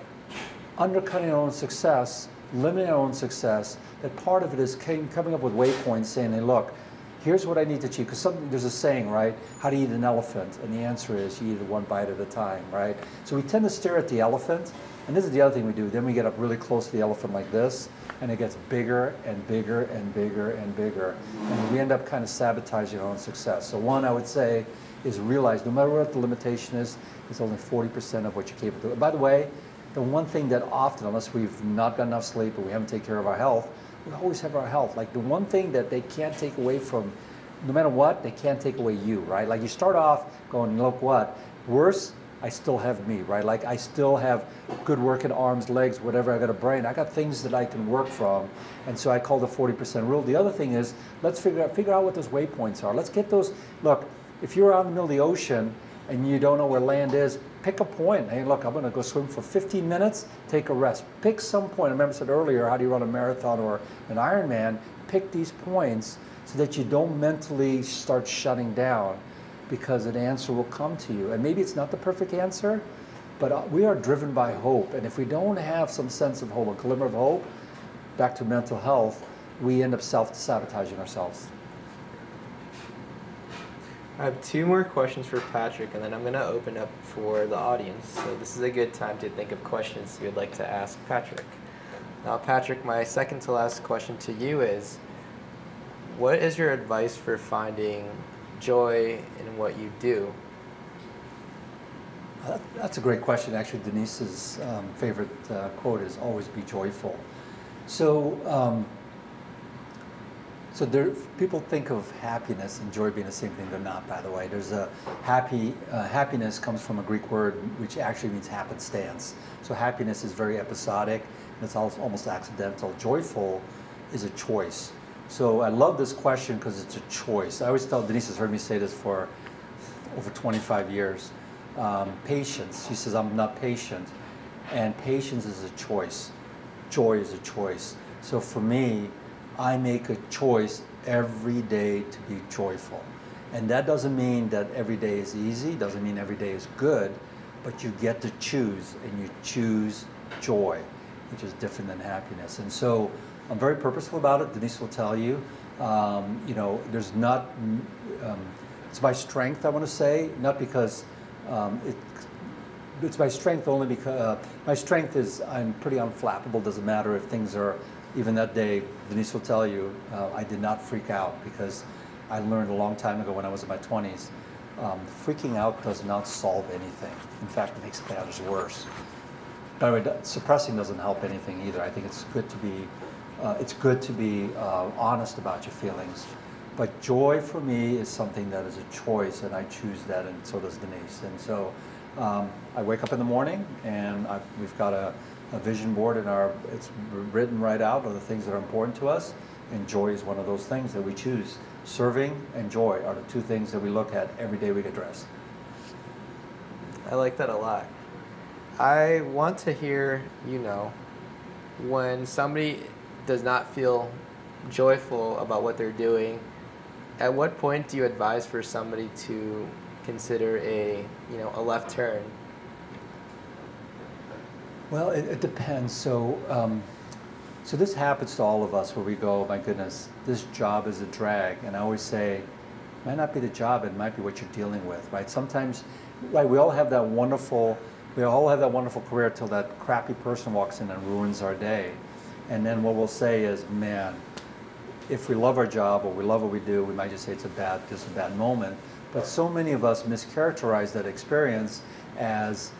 undercutting our own success, limiting our own success, that part of it is came, coming up with waypoints saying, hey, look, here's what I need to achieve. Because there's a saying, right? How you eat an elephant? And the answer is you eat it one bite at a time, right? So we tend to stare at the elephant. And this is the other thing we do. Then we get up really close to the elephant like this, and it gets bigger and bigger and bigger and bigger. And we end up kind of sabotaging our own success. So one, I would say, is realize no matter what the limitation is, it's only 40% of what you're capable of. By the way, the one thing that often, unless we've not got enough sleep or we haven't taken care of our health, we always have our health. Like the one thing that they can't take away from, no matter what, they can't take away you, right? Like you start off going, look what, worse, I still have me, right? Like I still have good working arms, legs, whatever. I got a brain. I got things that I can work from, and so I call the 40% rule. The other thing is, let's figure out figure out what those waypoints are. Let's get those. Look, if you're out in the middle of the ocean and you don't know where land is, pick a point. Hey, look, I'm going to go swim for 15 minutes. Take a rest. Pick some point. I remember I said earlier, how do you run a marathon or an Ironman? Pick these points so that you don't mentally start shutting down because an answer will come to you. And maybe it's not the perfect answer, but uh, we are driven by hope. And if we don't have some sense of hope, a glimmer of hope, back to mental health, we end up self sabotaging ourselves. I have two more questions for Patrick, and then I'm going to open up for the audience. So this is a good time to think of questions you would like to ask Patrick. Now, Patrick, my second to last question to you is what is your advice for finding joy in what you do? Uh, That's a great question. Actually, Denise's um, favorite uh, quote is "always be joyful." So, um, so there, people think of happiness and joy being the same thing. They're not, by the way. There's a happy uh, happiness comes from a Greek word which actually means happenstance. So happiness is very episodic. And it's al- almost accidental. Joyful is a choice. So I love this question because it's a choice. I always tell Denise has heard me say this for over 25 years. Um, patience. She says I'm not patient, and patience is a choice. Joy is a choice. So for me, I make a choice every day to be joyful. And that doesn't mean that every day is easy, doesn't mean every day is good, but you get to choose and you choose joy, which is different than happiness. And so I'm very purposeful about it. Denise will tell you. Um, you know, there's not, um, it's my strength, I want to say, not because um, it, it's my strength only because uh, my strength is I'm pretty unflappable. Doesn't matter if things are even that day. Denise will tell you uh, I did not freak out because I learned a long time ago when I was in my 20s. Um, freaking out does not solve anything. In fact, it makes matters worse. By the way, suppressing doesn't help anything either. I think it's good to be uh, it's good to be uh, honest about your feelings. But joy for me is something that is a choice, and I choose that, and so does Denise. And so um, I wake up in the morning, and I've, we've got a, a vision board and our, it's written right out of the things that are important to us, and joy is one of those things that we choose. Serving and joy are the two things that we look at every day we get dressed. I like that a lot. I want to hear, you know, when somebody does not feel joyful about what they're doing, at what point do you advise for somebody to consider a, you know, a left turn? Well, it, it depends. So, um, so this happens to all of us where we go, my goodness, this job is a drag. And I always say, it might not be the job, it might be what you're dealing with, right? Sometimes, like we all have that wonderful, we all have that wonderful career till that crappy person walks in and ruins our day. And then what we'll say is, man, if we love our job or we love what we do, we might just say it's a bad, just a bad moment. But so many of us mischaracterize that experience as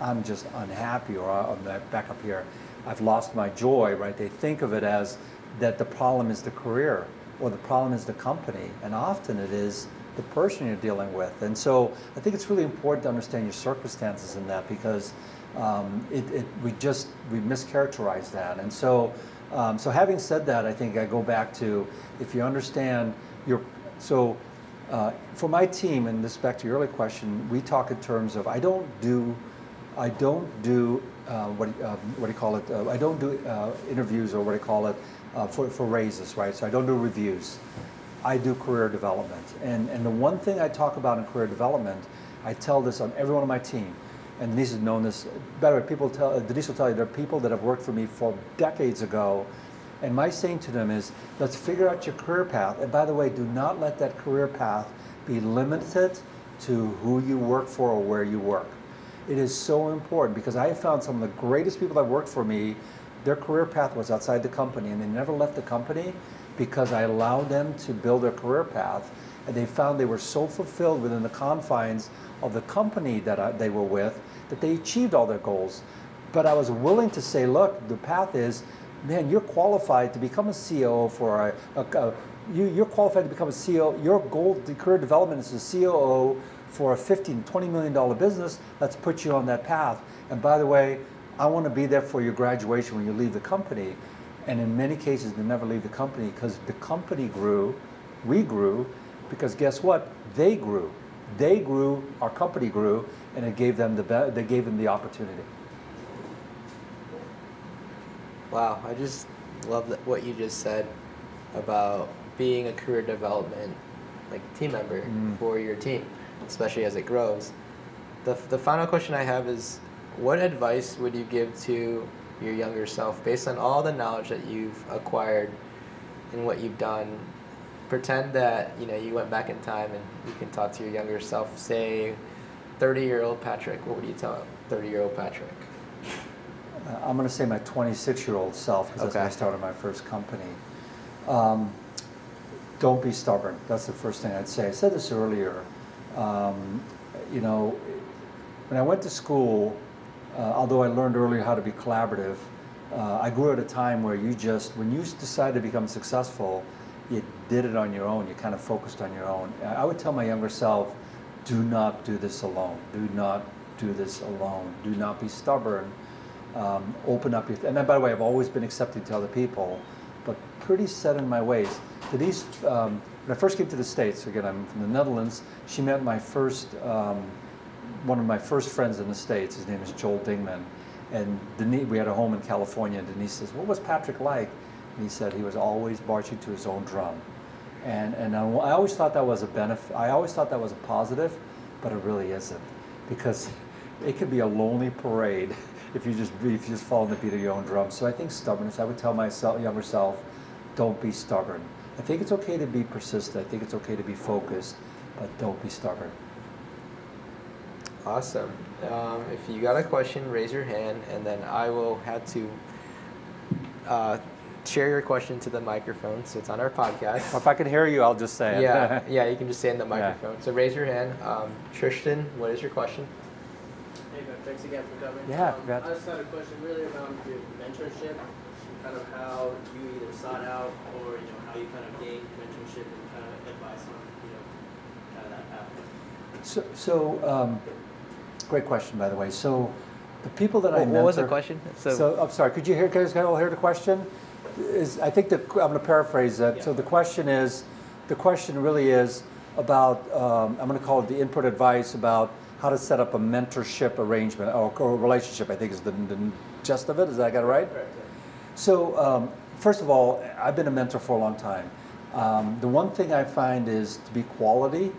I'm just unhappy or I'm back up here, I've lost my joy, right? They think of it as that the problem is the career or the problem is the company. And often it is the person you're dealing with. And so I think it's really important to understand your circumstances in that because um, it, it, we just, we mischaracterize that. And so, um, so having said that, I think I go back to if you understand your, so uh, for my team, and this back to your earlier question, we talk in terms of I don't do, I don't do uh, what uh, what do you call it? Uh, I don't do uh, interviews or what do you call it uh, for for raises, right? So I don't do reviews. I do career development, and and the one thing I talk about in career development, I tell this on everyone on my team, and Denise has known this. By the way, people tell Denise will tell you there are people that have worked for me for decades ago. And my saying to them is, let's figure out your career path. And by the way, do not let that career path be limited to who you work for or where you work. It is so important because I have found some of the greatest people that worked for me, their career path was outside the company and they never left the company because I allowed them to build their career path and they found they were so fulfilled within the confines of the company that I, they were with that they achieved all their goals. But I was willing to say, look, the path is man, you're qualified to become a CEO for a, a, a you, you're qualified to become a CEO. Your goal, the career development is a COO for a 15, 20 million dollar business. Let's put you on that path. And by the way, I want to be there for your graduation when you leave the company. And in many cases, they never leave the company because the company grew, we grew, because guess what? They grew. They grew, our company grew, and it gave them the, they gave them the opportunity. Wow, I just love that, what you just said about being a career development like team member Mm. for your team, especially as it grows. The, the final question I have is what advice would you give to your younger self based on all the knowledge that you've acquired and what you've done? Pretend that you know you went back in time and you can talk to your younger self. Say, thirty year old Patrick. What would you tell thirty year old Patrick? Uh, I'm going to say my 26 year old self because that's when I started my first company. Um, don't be stubborn. That's the first thing I'd say. I said this earlier. Um, you know, when I went to school, uh, although I learned earlier how to be collaborative, uh, I grew at a time where you just, when you decided to become successful, you did it on your own. You kind of focused on your own. I would tell my younger self, do not do this alone. Do not do this alone. Do not be stubborn. Um, open up your, and then by the way, I've always been accepting to other people, but pretty set in my ways. Denise, um, when I first came to the States, again, I'm from the Netherlands, she met my first, um, one of my first friends in the States. His name is Joel Dingman. And Denise, we had a home in California, and Denise says, what was Patrick like? And he said he was always marching to his own drum. And, and I always thought that was a benefit, I always thought that was a positive, but it really isn't. Because it could be a lonely parade if you just if you just follow the beat of your own drum. So I think stubbornness. I would tell myself, younger self, don't be stubborn. I think it's okay to be persistent. I think it's okay to be focused, but don't be stubborn. Awesome. Um, if you got a question, raise your hand, and then I will have to uh, share your question to the microphone, so it's on our podcast. if I can hear you, I'll just say it. Yeah, yeah, you can just say in the microphone. Yeah. So raise your hand. Um, Tristan, what is your question? Hey, thanks again for coming. Yeah, um, I just had a question really around your mentorship, kind of how you either sought out or you know how you kind of gained mentorship and kind of advice on you know kind of that path. So, so um, great question, by the way. So, the people that well, I mentor. What was the question? So, so, I'm sorry. Could you hear? Guys, all hear the question? Is I think that I'm going to paraphrase that. Yeah. So the question is, the question really is about. Um, I'm going to call it the input advice about how to set up a mentorship arrangement or, or relationship. I think is the, the gist of it. Is that I got it right? Correct. Yeah. So um, first of all, I've been a mentor for a long time. Um, the one thing I find is to be quality.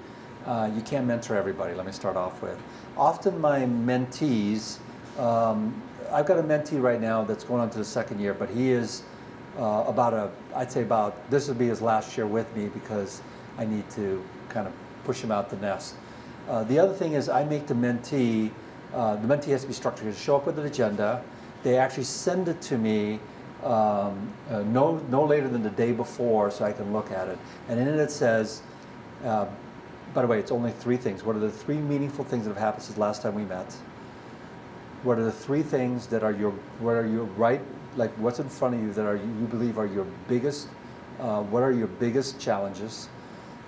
Uh, you can't mentor everybody. Let me start off with. Often my mentees, um, I've got a mentee right now that's going on to the second year, but he is uh, about a, I'd say about, this would be his last year with me because I need to kind of push him out the nest. Uh, the other thing is I make the mentee, uh, the mentee has to be structured. to show up with an agenda. They actually send it to me um, uh, no, no later than the day before so I can look at it. And in it it says, uh, by the way, it's only three things. What are the three meaningful things that have happened since last time we met? What are the three things that are your, what are your right, like what's in front of you that are you believe are your biggest, uh, what are your biggest challenges?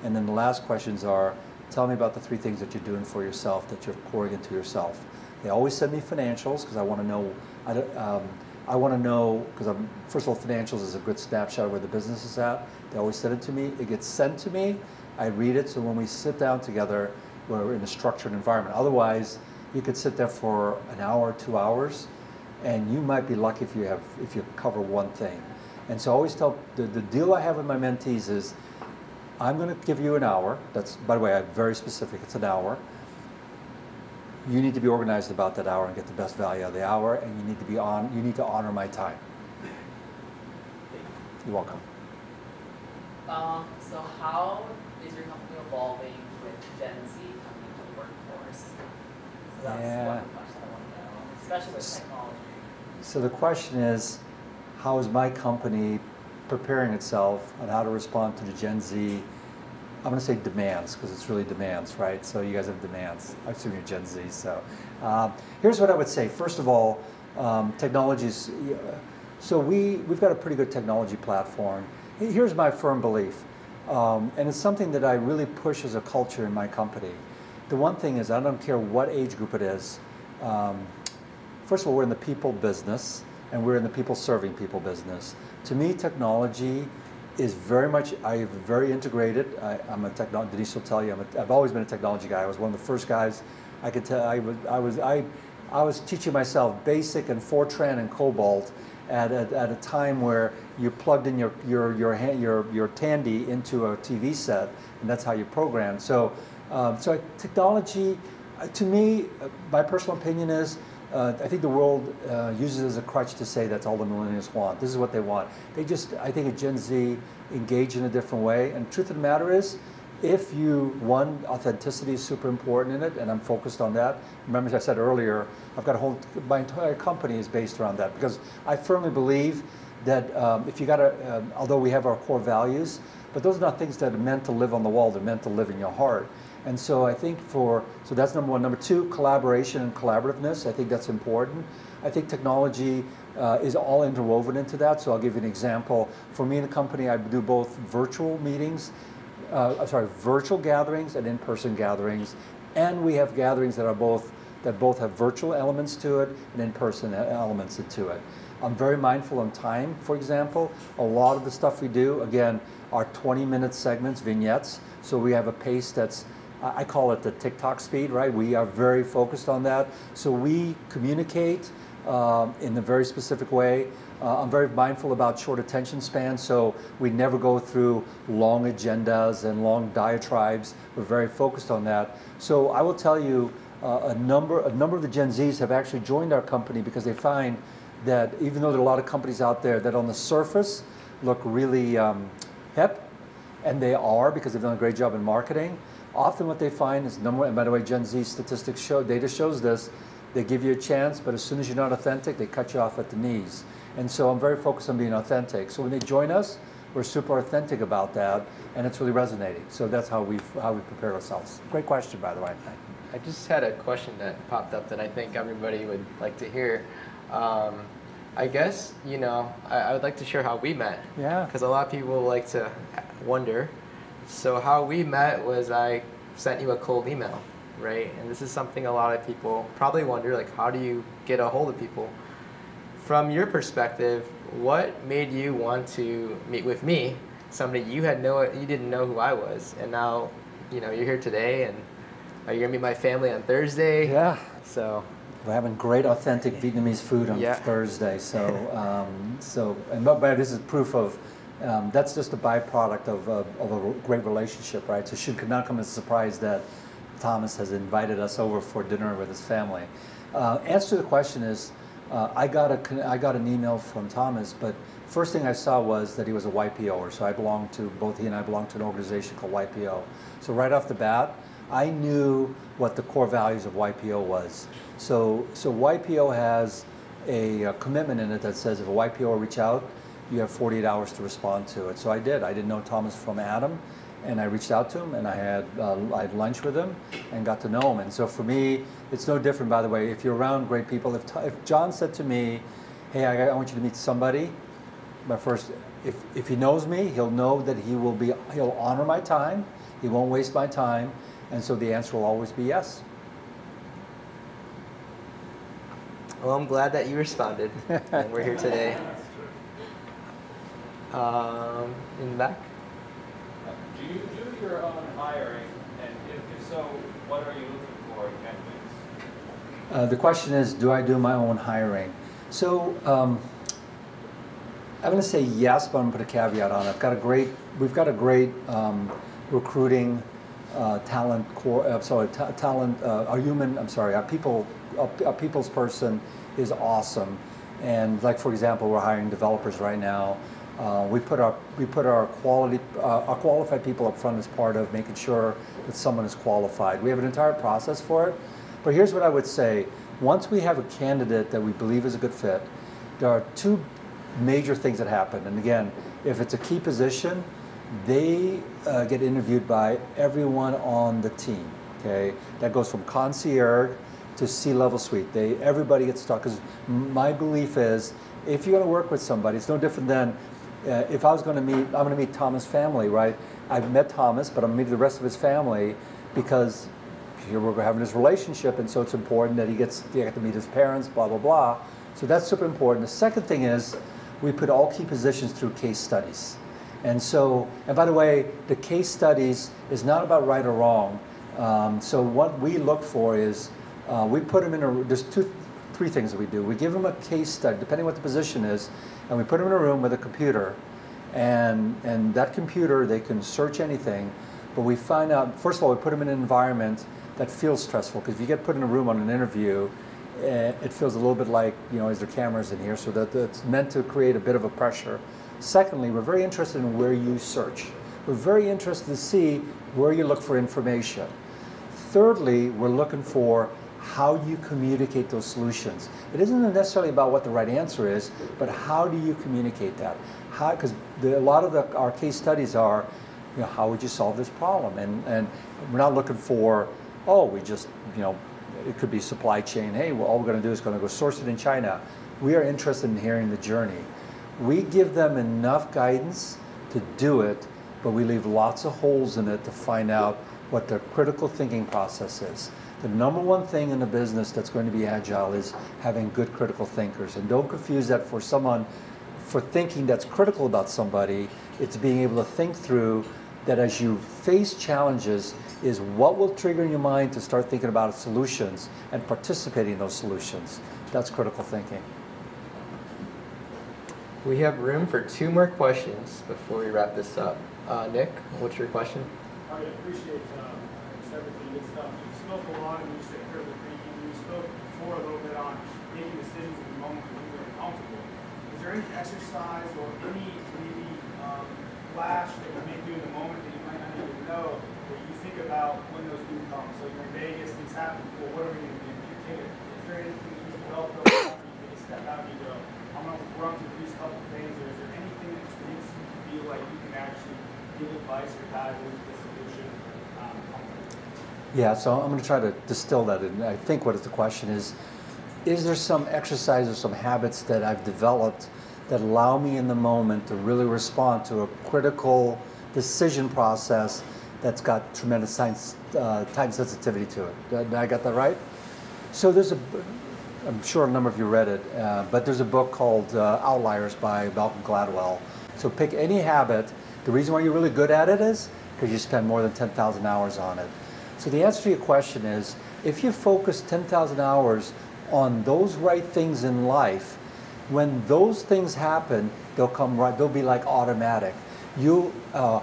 And then the last questions are, tell me about the three things that you're doing for yourself that you're pouring into yourself. They always send me financials because I want to know, I, um, I want to know, because first of all, financials is a good snapshot of where the business is at. They always send it to me. It gets sent to me. I read it. So when we sit down together, we're in a structured environment. Otherwise, you could sit there for an hour, two hours, and you might be lucky if you have if you cover one thing. And so I always tell the, the deal I have with my mentees is, I'm going to give you an hour. That's by the way, I'm very specific. It's an hour you need to be organized about that hour and get the best value out of the hour, and you need to be on. You need to honor my time. You're welcome. Um, so how is your company evolving with Gen Z coming into the workforce? So that's yeah. one question I want to know, especially with technology. So the question is, how is my company preparing itself on how to respond to the Gen Z I'm going to say demands because it's really demands, right? So you guys have demands. I assume you're Gen Z. So uh, here's what I would say. First of all, um, technologies. So we we've got a pretty good technology platform. Here's my firm belief, um, and it's something that I really push as a culture in my company. The one thing is I don't care what age group it is. Um, first of all, we're in the people business, and we're in the people serving people business. To me, technology is very much, I'm very integrated. I, am a technology, Denise will tell you, i have always been a technology guy. I was one of the first guys I could tell, I was, I was, I, I was teaching myself BASIC and Fortran and COBOL at a, at a time where you plugged in your, your, your, your, your Tandy into a TV set, and that's how you programmed. So, um, so technology, uh, to me, uh, my personal opinion is, uh, I think the world uh, uses as a crutch to say that's all the millennials want. This is what they want. They just, I think, a Gen Z engage in a different way. And truth of the matter is, if you one authenticity is super important in it, and I'm focused on that. Remember, as I said earlier, I've got a whole my entire company is based around that because I firmly believe that um, if you got to, um, although we have our core values, but those are not things that are meant to live on the wall. They're meant to live in your heart. And so I think for, so that's number one. Number two, collaboration and collaborativeness. I think that's important. I think technology uh, is all interwoven into that. So I'll give you an example. For me in the company, I do both virtual meetings, uh, sorry, virtual gatherings and in-person gatherings. And we have gatherings that are both, that both have virtual elements to it and in-person elements to it. I'm very mindful on time, for example. A lot of the stuff we do, again, are 20 minute segments, vignettes. So we have a pace that's I call it the TikTok speed, right? We are very focused on that. So we communicate um, in a very specific way. Uh, I'm very mindful about short attention spans, so we never go through long agendas and long diatribes. We're very focused on that. So I will tell you, uh, a number a number of the Gen Zs have actually joined our company because they find that even though there are a lot of companies out there that on the surface look really um, hip, and they are because they've done a great job in marketing, Often what they find is number one, and by the way, Gen Z statistics show, data shows this, they give you a chance, but as soon as you're not authentic, they cut you off at the knees. And so I'm very focused on being authentic. So when they join us, we're super authentic about that, and it's really resonating. So that's how we how we prepare ourselves. Great question, by the way. I just had a question that popped up that I think everybody would like to hear. Um, I guess you know I, I, would like to share how we met. Yeah. Because a lot of people like to wonder so how we met was I sent you a cold email, right? And this is something a lot of people probably wonder, like, how do you get a hold of people? From your perspective, what made you want to meet with me, somebody you had no, you didn't know who I was, and now, you know, you're here today, and are you gonna meet my family on Thursday? Yeah. So. We're having great, authentic Vietnamese food on yeah. Thursday. So, um, so, and but, but this is proof of um, that's just a byproduct of, uh, of a great relationship, right? So it should not come as a surprise that Thomas has invited us over for dinner with his family. Uh, answer to the question is, uh, I got a I got an email from Thomas, but first thing I saw was that he was a YPOer. So I belong to both he and I belong to an organization called YPO. So right off the bat, I knew what the core values of YPO was. So so YPO has a, a commitment in it that says if a YPO reach out, you have 48 hours to respond to it. So I did. I didn't know Thomas from Adam, and I reached out to him, and I had uh, I had lunch with him, and got to know him. And so for me, it's no different. By the way, if you're around great people, if, if John said to me, "Hey, I, I want you to meet somebody," my first, if if he knows me, he'll know that he will be he'll honor my time. He won't waste my time, and so the answer will always be yes. Well, I'm glad that you responded, and we're here today. Um, in the back. Do you do your own hiring, and if, if so, what are you looking for in candidates? Uh, the question is, do I do my own hiring? So um, I'm going to say yes, but I'm going to put a caveat on it. I've got a great, we've got a great um, recruiting uh, talent core. Uh, sorry, talent. Uh, our human. I'm sorry. Our people. Our, our people's person is awesome. And like for example, we're hiring developers right now. Uh, we put our we put our quality uh, our qualified people up front as part of making sure that someone is qualified. We have an entire process for it. But here's what I would say: once we have a candidate that we believe is a good fit, there are two major things that happen. And again, if it's a key position, they uh, get interviewed by everyone on the team. Okay, that goes from concierge to C-level suite. They everybody gets talked because my belief is if you're going to work with somebody, it's no different than uh, if I was going to meet, I'm going to meet Thomas' family, right? I've met Thomas, but I'm meeting the rest of his family because here we're having this relationship, and so it's important that he gets to get to meet his parents, blah blah blah. So that's super important. The second thing is we put all key positions through case studies, and so and by the way, the case studies is not about right or wrong. Um, so what we look for is uh, we put them in a. There's two, three things that we do. We give them a case study, depending what the position is, and we put them in a room with a computer, and and that computer they can search anything, but we find out first of all we put them in an environment that feels stressful because if you get put in a room on an interview, eh, it feels a little bit like you know is there cameras in here, so that it's meant to create a bit of a pressure. Secondly, we're very interested in where you search. We're very interested to see where you look for information. Thirdly, we're looking for how do you communicate those solutions. It isn't necessarily about what the right answer is, but how do you communicate that? How, because a lot of the, our case studies are, you know, how would you solve this problem? And, and we're not looking for, oh, we just, you know, it could be supply chain. Hey, well, all we're going to do is going to go source it in China. We are interested in hearing the journey. We give them enough guidance to do it, but we leave lots of holes in it to find out what their critical thinking process is. The number one thing in a business that's going to be agile is having good critical thinkers. And don't confuse that for someone, for thinking that's critical about somebody, it's being able to think through that as you face challenges, is what will trigger in your mind to start thinking about solutions and participating in those solutions. That's critical thinking. We have room for two more questions before we wrap this up. Uh, Nick, what's your question? I appreciate um, just everything, good stuff. You spoke a lot and you said critical thinking. You spoke before a little bit on making decisions in the moment when you're uncomfortable. Is there any exercise or any maybe um, flash that you may do in the moment that you might not even know that you think about when those do come? So you're in Vegas, things happen. Well, what are we going to do? You it. Is there anything that you develop over? You take a step out and you go, I'm going to run through these couple things. Or is there anything that makes you feel like you can actually give advice or guide with the solution? Um? Yeah, so I'm going to try to distill that. And I think what is the question is Is there some exercise or some habits that I've developed that allow me in the moment to really respond to a critical decision process that's got tremendous science, uh, time sensitivity to it? Did I get that right? So there's a, I'm sure a number of you read it, uh, but there's a book called uh, Outliers by Malcolm Gladwell. So pick any habit. The reason why you're really good at it is because you spend more than 10,000 hours on it. So the answer to your question is, if you focus 10,000 hours on those right things in life, when those things happen, they'll come right. They'll be like automatic. You, uh,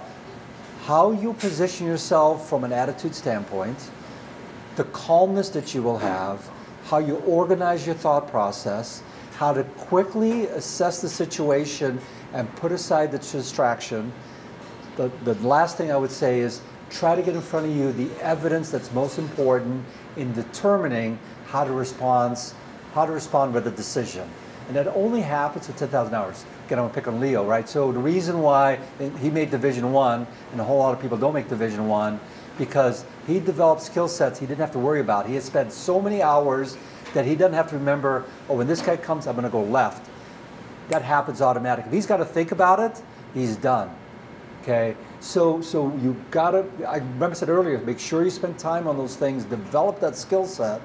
how you position yourself from an attitude standpoint, the calmness that you will have, how you organize your thought process, how to quickly assess the situation and put aside the distraction. The, the last thing I would say is try to get in front of you the evidence that's most important in determining how to respond, how to respond with a decision. And that only happens with 10,000 hours. Again, I'm gonna pick on Leo, right? So the reason why he made Division One, and a whole lot of people don't make Division One, because he developed skill sets he didn't have to worry about. He had spent so many hours that he doesn't have to remember, oh, when this guy comes, I'm gonna go left. That happens automatically. If he's gotta think about it, he's done. Okay, so so you gotta. I remember I said earlier, make sure you spend time on those things, develop that skill set,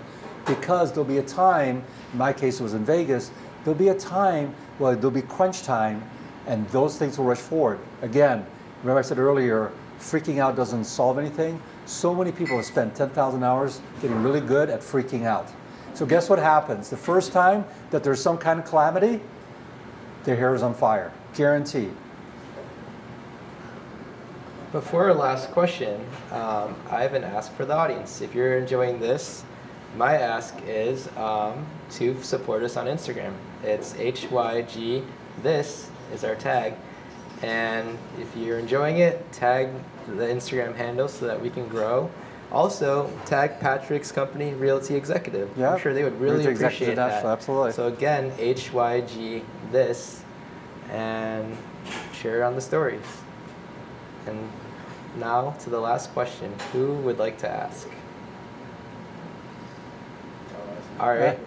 because there'll be a time. In my case, it was in Vegas. There'll be a time where there'll be crunch time, and those things will rush forward. Again, remember I said earlier, freaking out doesn't solve anything. So many people have spent 10,000 hours getting really good at freaking out. So guess what happens? The first time that there's some kind of calamity, their hair is on fire, guaranteed. Before our last question, um, I have an ask for the audience. If you're enjoying this, my ask is um, to support us on Instagram. It's HYG, this is our tag. And if you're enjoying it, tag the Instagram handle so that we can grow. Also, tag Patrick's company, Realty Executive. Yeah, I'm sure they would really Realty Executive appreciate that. Absolutely. So again, HYG this, and share it on the stories. And now to the last question. Who would like to ask? All right,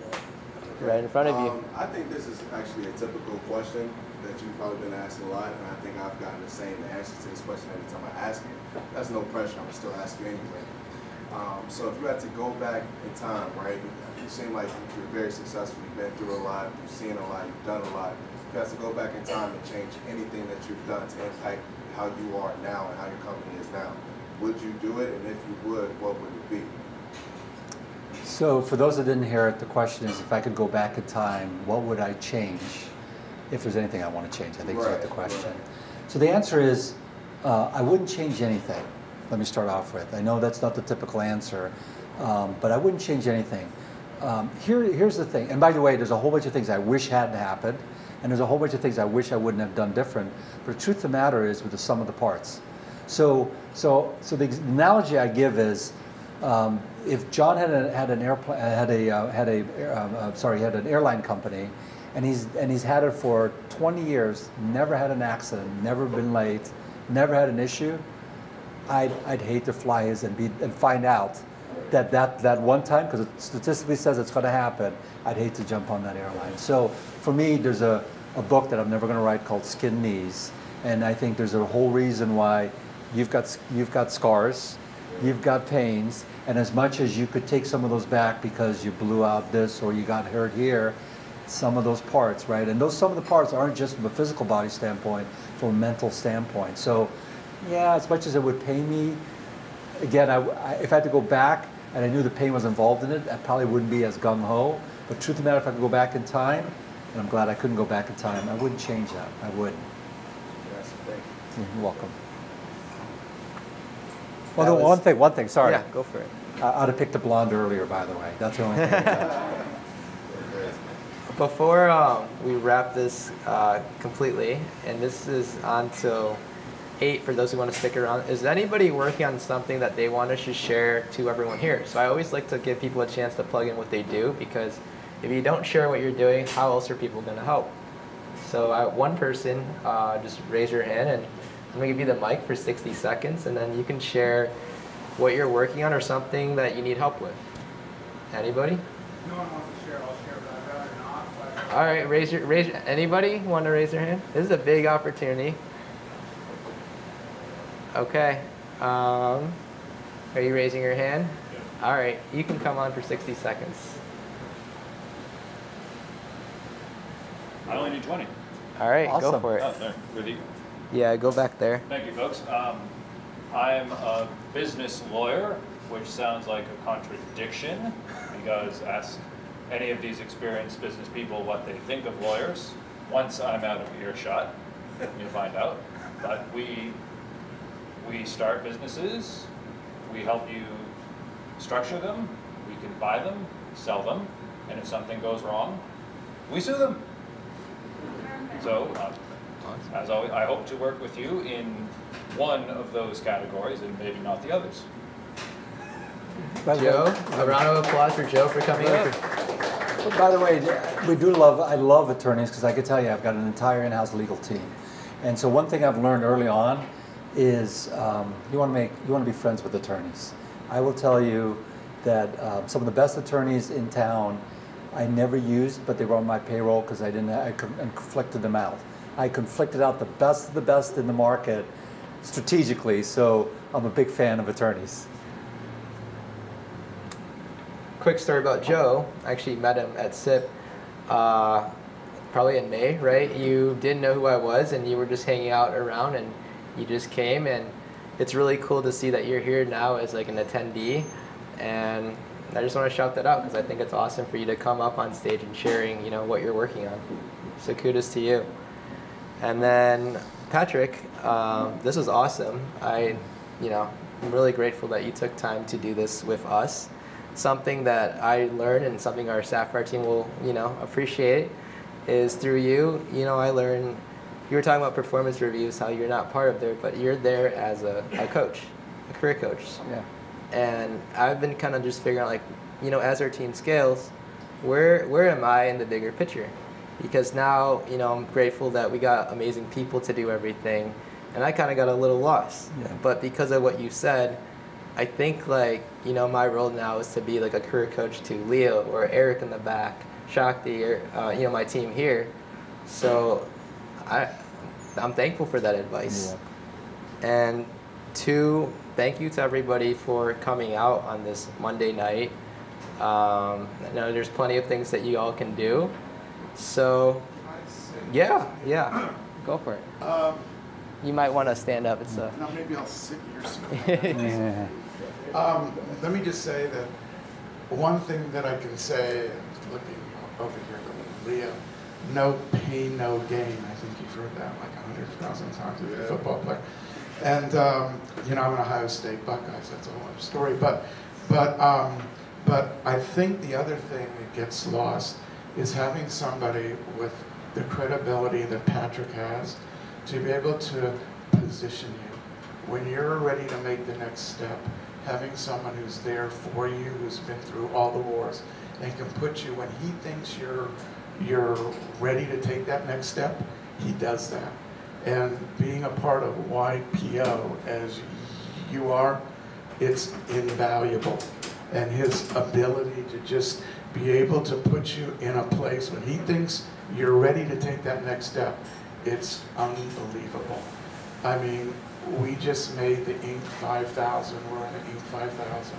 right in front of you. Um, I think this is actually a typical question that you've probably been asked a lot, and I think I've gotten the same answer to this question every time I ask it. That's no pressure. I'm still asking anyway. Um, so if you had to go back in time, right? You seem like you're very successful. You've been through a lot. You've seen a lot. You've done a lot. If you had to go back in time and change anything that you've done to impact how you are now and how your company is now, would you do it? And if you would, what would it be? So for those that didn't hear it, the question is if I could go back in time, what would I change? If there's anything I want to change, I think is what the question. right. So the answer is, uh, I wouldn't change anything. Let me start off with. I know that's not the typical answer, um, but I wouldn't change anything. Um, here, here's the thing, and by the way, there's a whole bunch of things I wish hadn't happened, and there's a whole bunch of things I wish I wouldn't have done different. But the truth of the matter is, with the sum of the parts. So, so, so the analogy I give is, um, if John had a, had an airplane had a uh, had a um, uh, sorry had an airline company, and he's and he's had it for 20 years, never had an accident, never been late, never had an issue. I'd, I'd hate to fly his and be and find out that that, that one time because it statistically says it's going to happen. I'd hate to jump on that airline. So for me, there's a, a book that I'm never going to write called Skin Knees, and I think there's a whole reason why you've got you've got scars, you've got pains, and as much as you could take some of those back because you blew out this or you got hurt here, some of those parts, right? And those some of the parts aren't just from a physical body standpoint, from a mental standpoint. So, yeah, as much as it would pay me, again, I, I, if I had to go back and I knew the pain was involved in it, I probably wouldn't be as gung ho. But truth of the matter, if I could go back in time, and I'm glad I couldn't go back in time, I wouldn't change that. I wouldn't. Yes, thank you. You're welcome. Well, no, was- one thing, one thing, sorry. Yeah, go for it. I, I'd have picked a blonde earlier, by the way. That's the only thing. Before um, we wrap this uh, completely, and this is on till eight for those who want to stick around. Is anybody working on something that they want us to share to everyone here? So I always like to give people a chance to plug in what they do because if you don't share what you're doing, how else are people going to help? So uh, one person, uh, just raise your hand, and I'm going to give you the mic for 60 seconds, and then you can share what you're working on or something that you need help with. Anybody? No one wants to share, I'll share, but I'd rather not, so. All right, raise your raise. your- Anybody want to raise their hand? This is a big opportunity. Okay. Um, are you raising your hand? All right, you can come on for 60 seconds. I only need 20. All right, go for it. Oh, there, with you. Yeah, go back there. Thank you, folks. Um, I'm a business lawyer, which sounds like a contradiction because ask any of these experienced business people what they think of lawyers. Once I'm out of earshot, you'll find out. But we we start businesses, we help you structure them, we can buy them, sell them, and if something goes wrong, we sue them. So, uh, as always, I hope to work with you in one of those categories and maybe not the others. Joe, a round of applause for Joe for coming in. By the way, we do love, I love attorneys because I can tell you, I've got an entire in-house legal team. And so one thing I've learned early on is um, you want to make, you want to be friends with attorneys. I will tell you that uh, some of the best attorneys in town I never used, but they were on my payroll because I didn't, I conflicted them out. I conflicted out the best of the best in the market strategically, so I'm a big fan of attorneys. Quick story about Joe. I actually met him at SIP, uh, probably in May, right? You didn't know who I was, and you were just hanging out around, and you just came, and it's really cool to see that you're here now as like an attendee, and I just want to shout that out because I think it's awesome for you to come up on stage and sharing, you know, what you're working on. So kudos to you. And then Patrick, um, this was awesome. I, you know, I'm really grateful that you took time to do this with us. Something that I learned and something our Sapphire team will, you know, appreciate is through you. You know, I learned. You were talking about performance reviews, how you're not part of there, but you're there as a, a coach, a career coach. Yeah. And I've been kind of just figuring out, like, you know, as our team scales, where where am I in the bigger picture? Because now, you know, I'm grateful that we got amazing people to do everything, and I kind of got a little lost. Yeah. But because of what you said, I think like you know my role now is to be like a career coach to Leo or Eric in the back, Shakti, or uh, you know my team here. So, I I'm thankful for that advice. And two, thank you to everybody for coming out on this Monday night. Um, I know there's plenty of things that you all can do. So, yeah, yeah, go for it. Um, You might want to stand up. It's a. now maybe I'll sit here. Yeah. Um, let me just say that one thing that I can say, looking over here to Leo, no pain, no gain. I think heard that like a hundred thousand times if you're a football player. And um, you know, I'm an Ohio State Buckeyes. That's a whole other story. But but um, but I think the other thing that gets lost is having somebody with the credibility that Patrick has to be able to position you when you're ready to make the next step having someone who's there for you, who's been through all the wars, and can put you when he thinks you're you're ready to take that next step, he does that. And being a part of YPO as you are, it's invaluable. And his ability to just be able to put you in a place when he thinks you're ready to take that next step, it's unbelievable. I mean, we just made the Inc. 5000. We're on the Inc. 5000.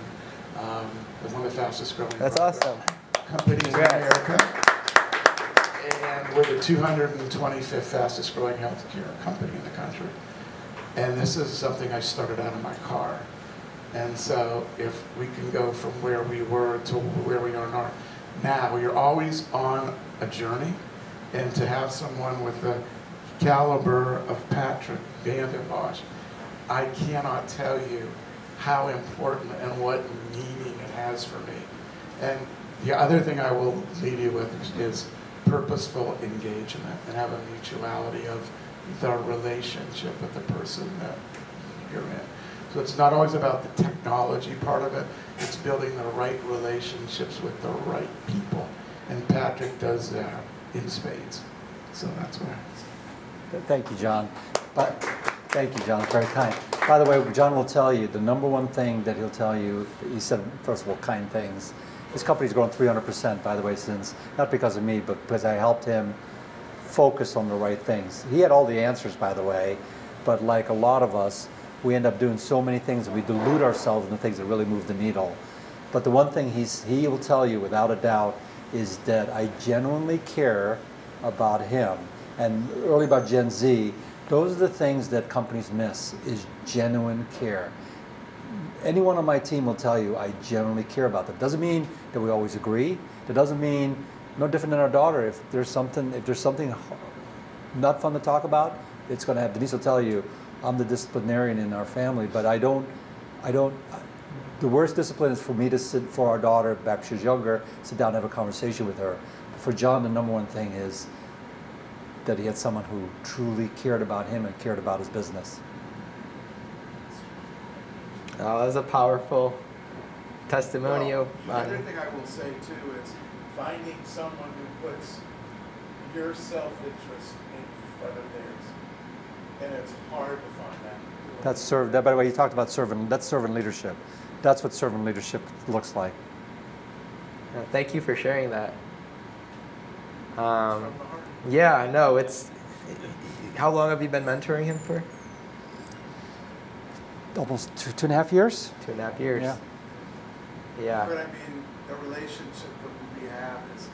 Um, one of the fastest growing That's awesome. companies in Congrats. America. And we're the 225th fastest growing healthcare company in the country. And this is something I started out in my car. And so if we can go from where we were to where we are now, you're always on a journey. And to have someone with the caliber of Patrick Van den Bossche, I cannot tell you how important and what meaning it has for me. And the other thing I will leave you with is purposeful engagement and have a mutuality of the relationship with the person that you're in. So it's not always about the technology part of it, it's building the right relationships with the right people. And Patrick does that in spades. So that's what Thank you, John. But, thank you, John, very kind. By the way, John will tell you, the number one thing that he'll tell you, he said, first of all, kind things. This company's grown 300%, by the way, since, not because of me, but because I helped him focus on the right things. He had all the answers, by the way, but like a lot of us, we end up doing so many things and we dilute ourselves in the things that really move the needle. But the one thing he's, he will tell you without a doubt is that I genuinely care about him. And early about Gen Z, those are the things that companies miss is genuine care. Anyone on my team will tell you I genuinely care about them. Doesn't mean that we always agree. That doesn't mean no different than our daughter. If there's something, if there's something not fun to talk about, it's going to have. Denise will tell you, I'm the disciplinarian in our family, but I don't, I don't. The worst discipline is for me to sit for our daughter back she's younger, sit down and have a conversation with her. For John, the number one thing is that he had someone who truly cared about him and cared about his business. Oh, that was a powerful testimonial. The on- other thing I will say too is finding someone who puts your self-interest in front of theirs. And it's hard to find that. That's serve. That, by the way, you talked about servant. That's servant leadership. That's what servant leadership looks like. Yeah, Thank you for sharing that. Um, From the heart. yeah, no, it's. How long have you been mentoring him for? Almost two, two and a half years. Two and a half years. Yeah. Yeah. But I mean, the relationship that we have is,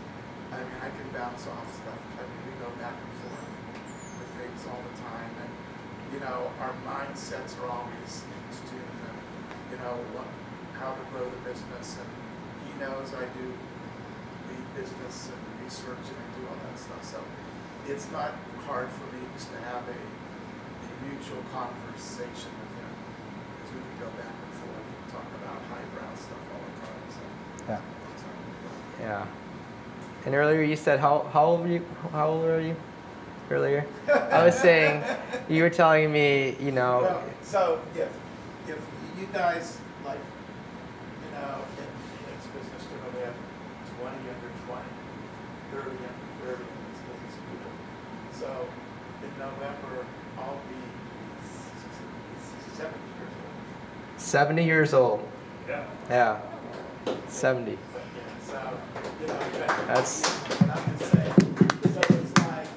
I mean, I can bounce off stuff. I mean, we go back and forth with things all the time. And, you know, our mindsets are always in tune and, you know, what, how to grow the business. And he knows I do lead business and research and I do all that stuff. So it's not hard for me just to have a, a mutual conversation with him. Because we can go back and forth and talk about highbrow stuff all the time. So. Yeah. Yeah. And earlier you said how how old were you? How old were you? Earlier, I was saying you were telling me you know. Well, so if, if you guys like, you know, in the Phoenix business, you know, they have twenty under twenty, thirty under thirty in this business people. So in November, I'll be seventy years old. 70 years old. Yeah. Yeah. 70. Yeah, so, you know, that- That's And I'm just saying, so it's like,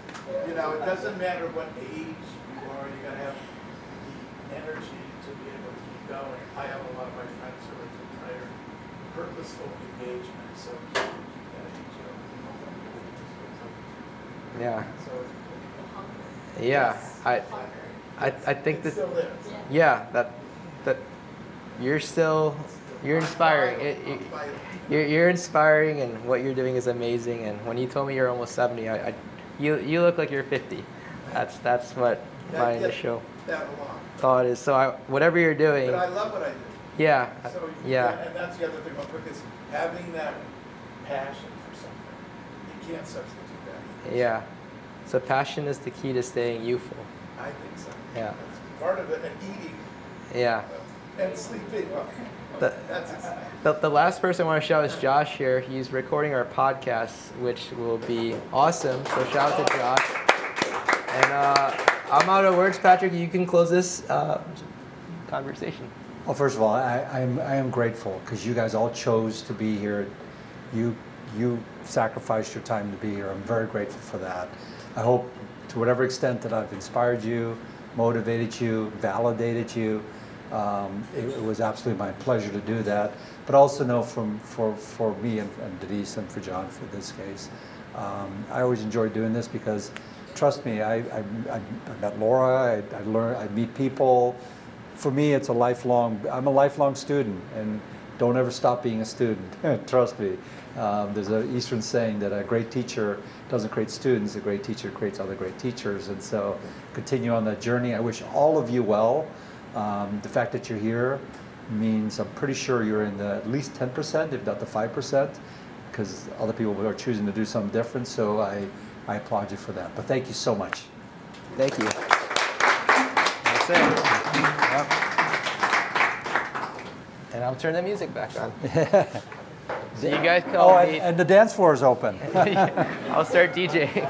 you know, it doesn't matter what age you are, you gotta have the energy to be able to keep going. I have a lot of my friends who are retired, purposeful engagement, so keep that age yeah. So, Yeah. I I I think that still yeah that that you're still you're inspiring. It, it, you're, you're inspiring and what you're doing is amazing and when you told me you're almost 70 I, I you you look like you're 50 that's that's what my That- that- initial thought is so I, whatever you're doing But I love what I do. yeah So, uh, yeah And that's the other thing real quick is having that passion for something. You can't substitute that either. yeah so passion is the key to staying youthful I think so. Yeah. That's part of it, and eating. yeah uh, and sleeping. The- That's. The, the last person I want to shout is Josh here. He's recording our podcast, which will be awesome. So shout out to Josh. And uh, I'm out of words, Patrick. You can close this uh, conversation. Well, first of all, I, I am, I am grateful because you guys all chose to be here. You, you sacrificed your time to be here. I'm very grateful for that. I hope to whatever extent that I've inspired you, motivated you, validated you, um, it, it was absolutely my pleasure to do that. But also know from, for, for me and, and Denise and for John for this case, um, I always enjoy doing this because trust me, I, I, I I met Laura, I, I learn, I meet people, for me, it's a lifelong. I'm a lifelong student, and don't ever stop being a student. Trust me. Um, there's an Eastern saying that a great teacher doesn't create students; a great teacher creates other great teachers. And so, continue on that journey. I wish all of you well. Um, the fact that you're here means I'm pretty sure you're in the at least 10%, if not the 5%, because other people are choosing to do something different. So I, I applaud you for that. But thank you so much. Thank you. That's it. Yep. And I'll turn the music back on. So you guys Oh, call and, me. and the dance floor is open. I'll start DJing.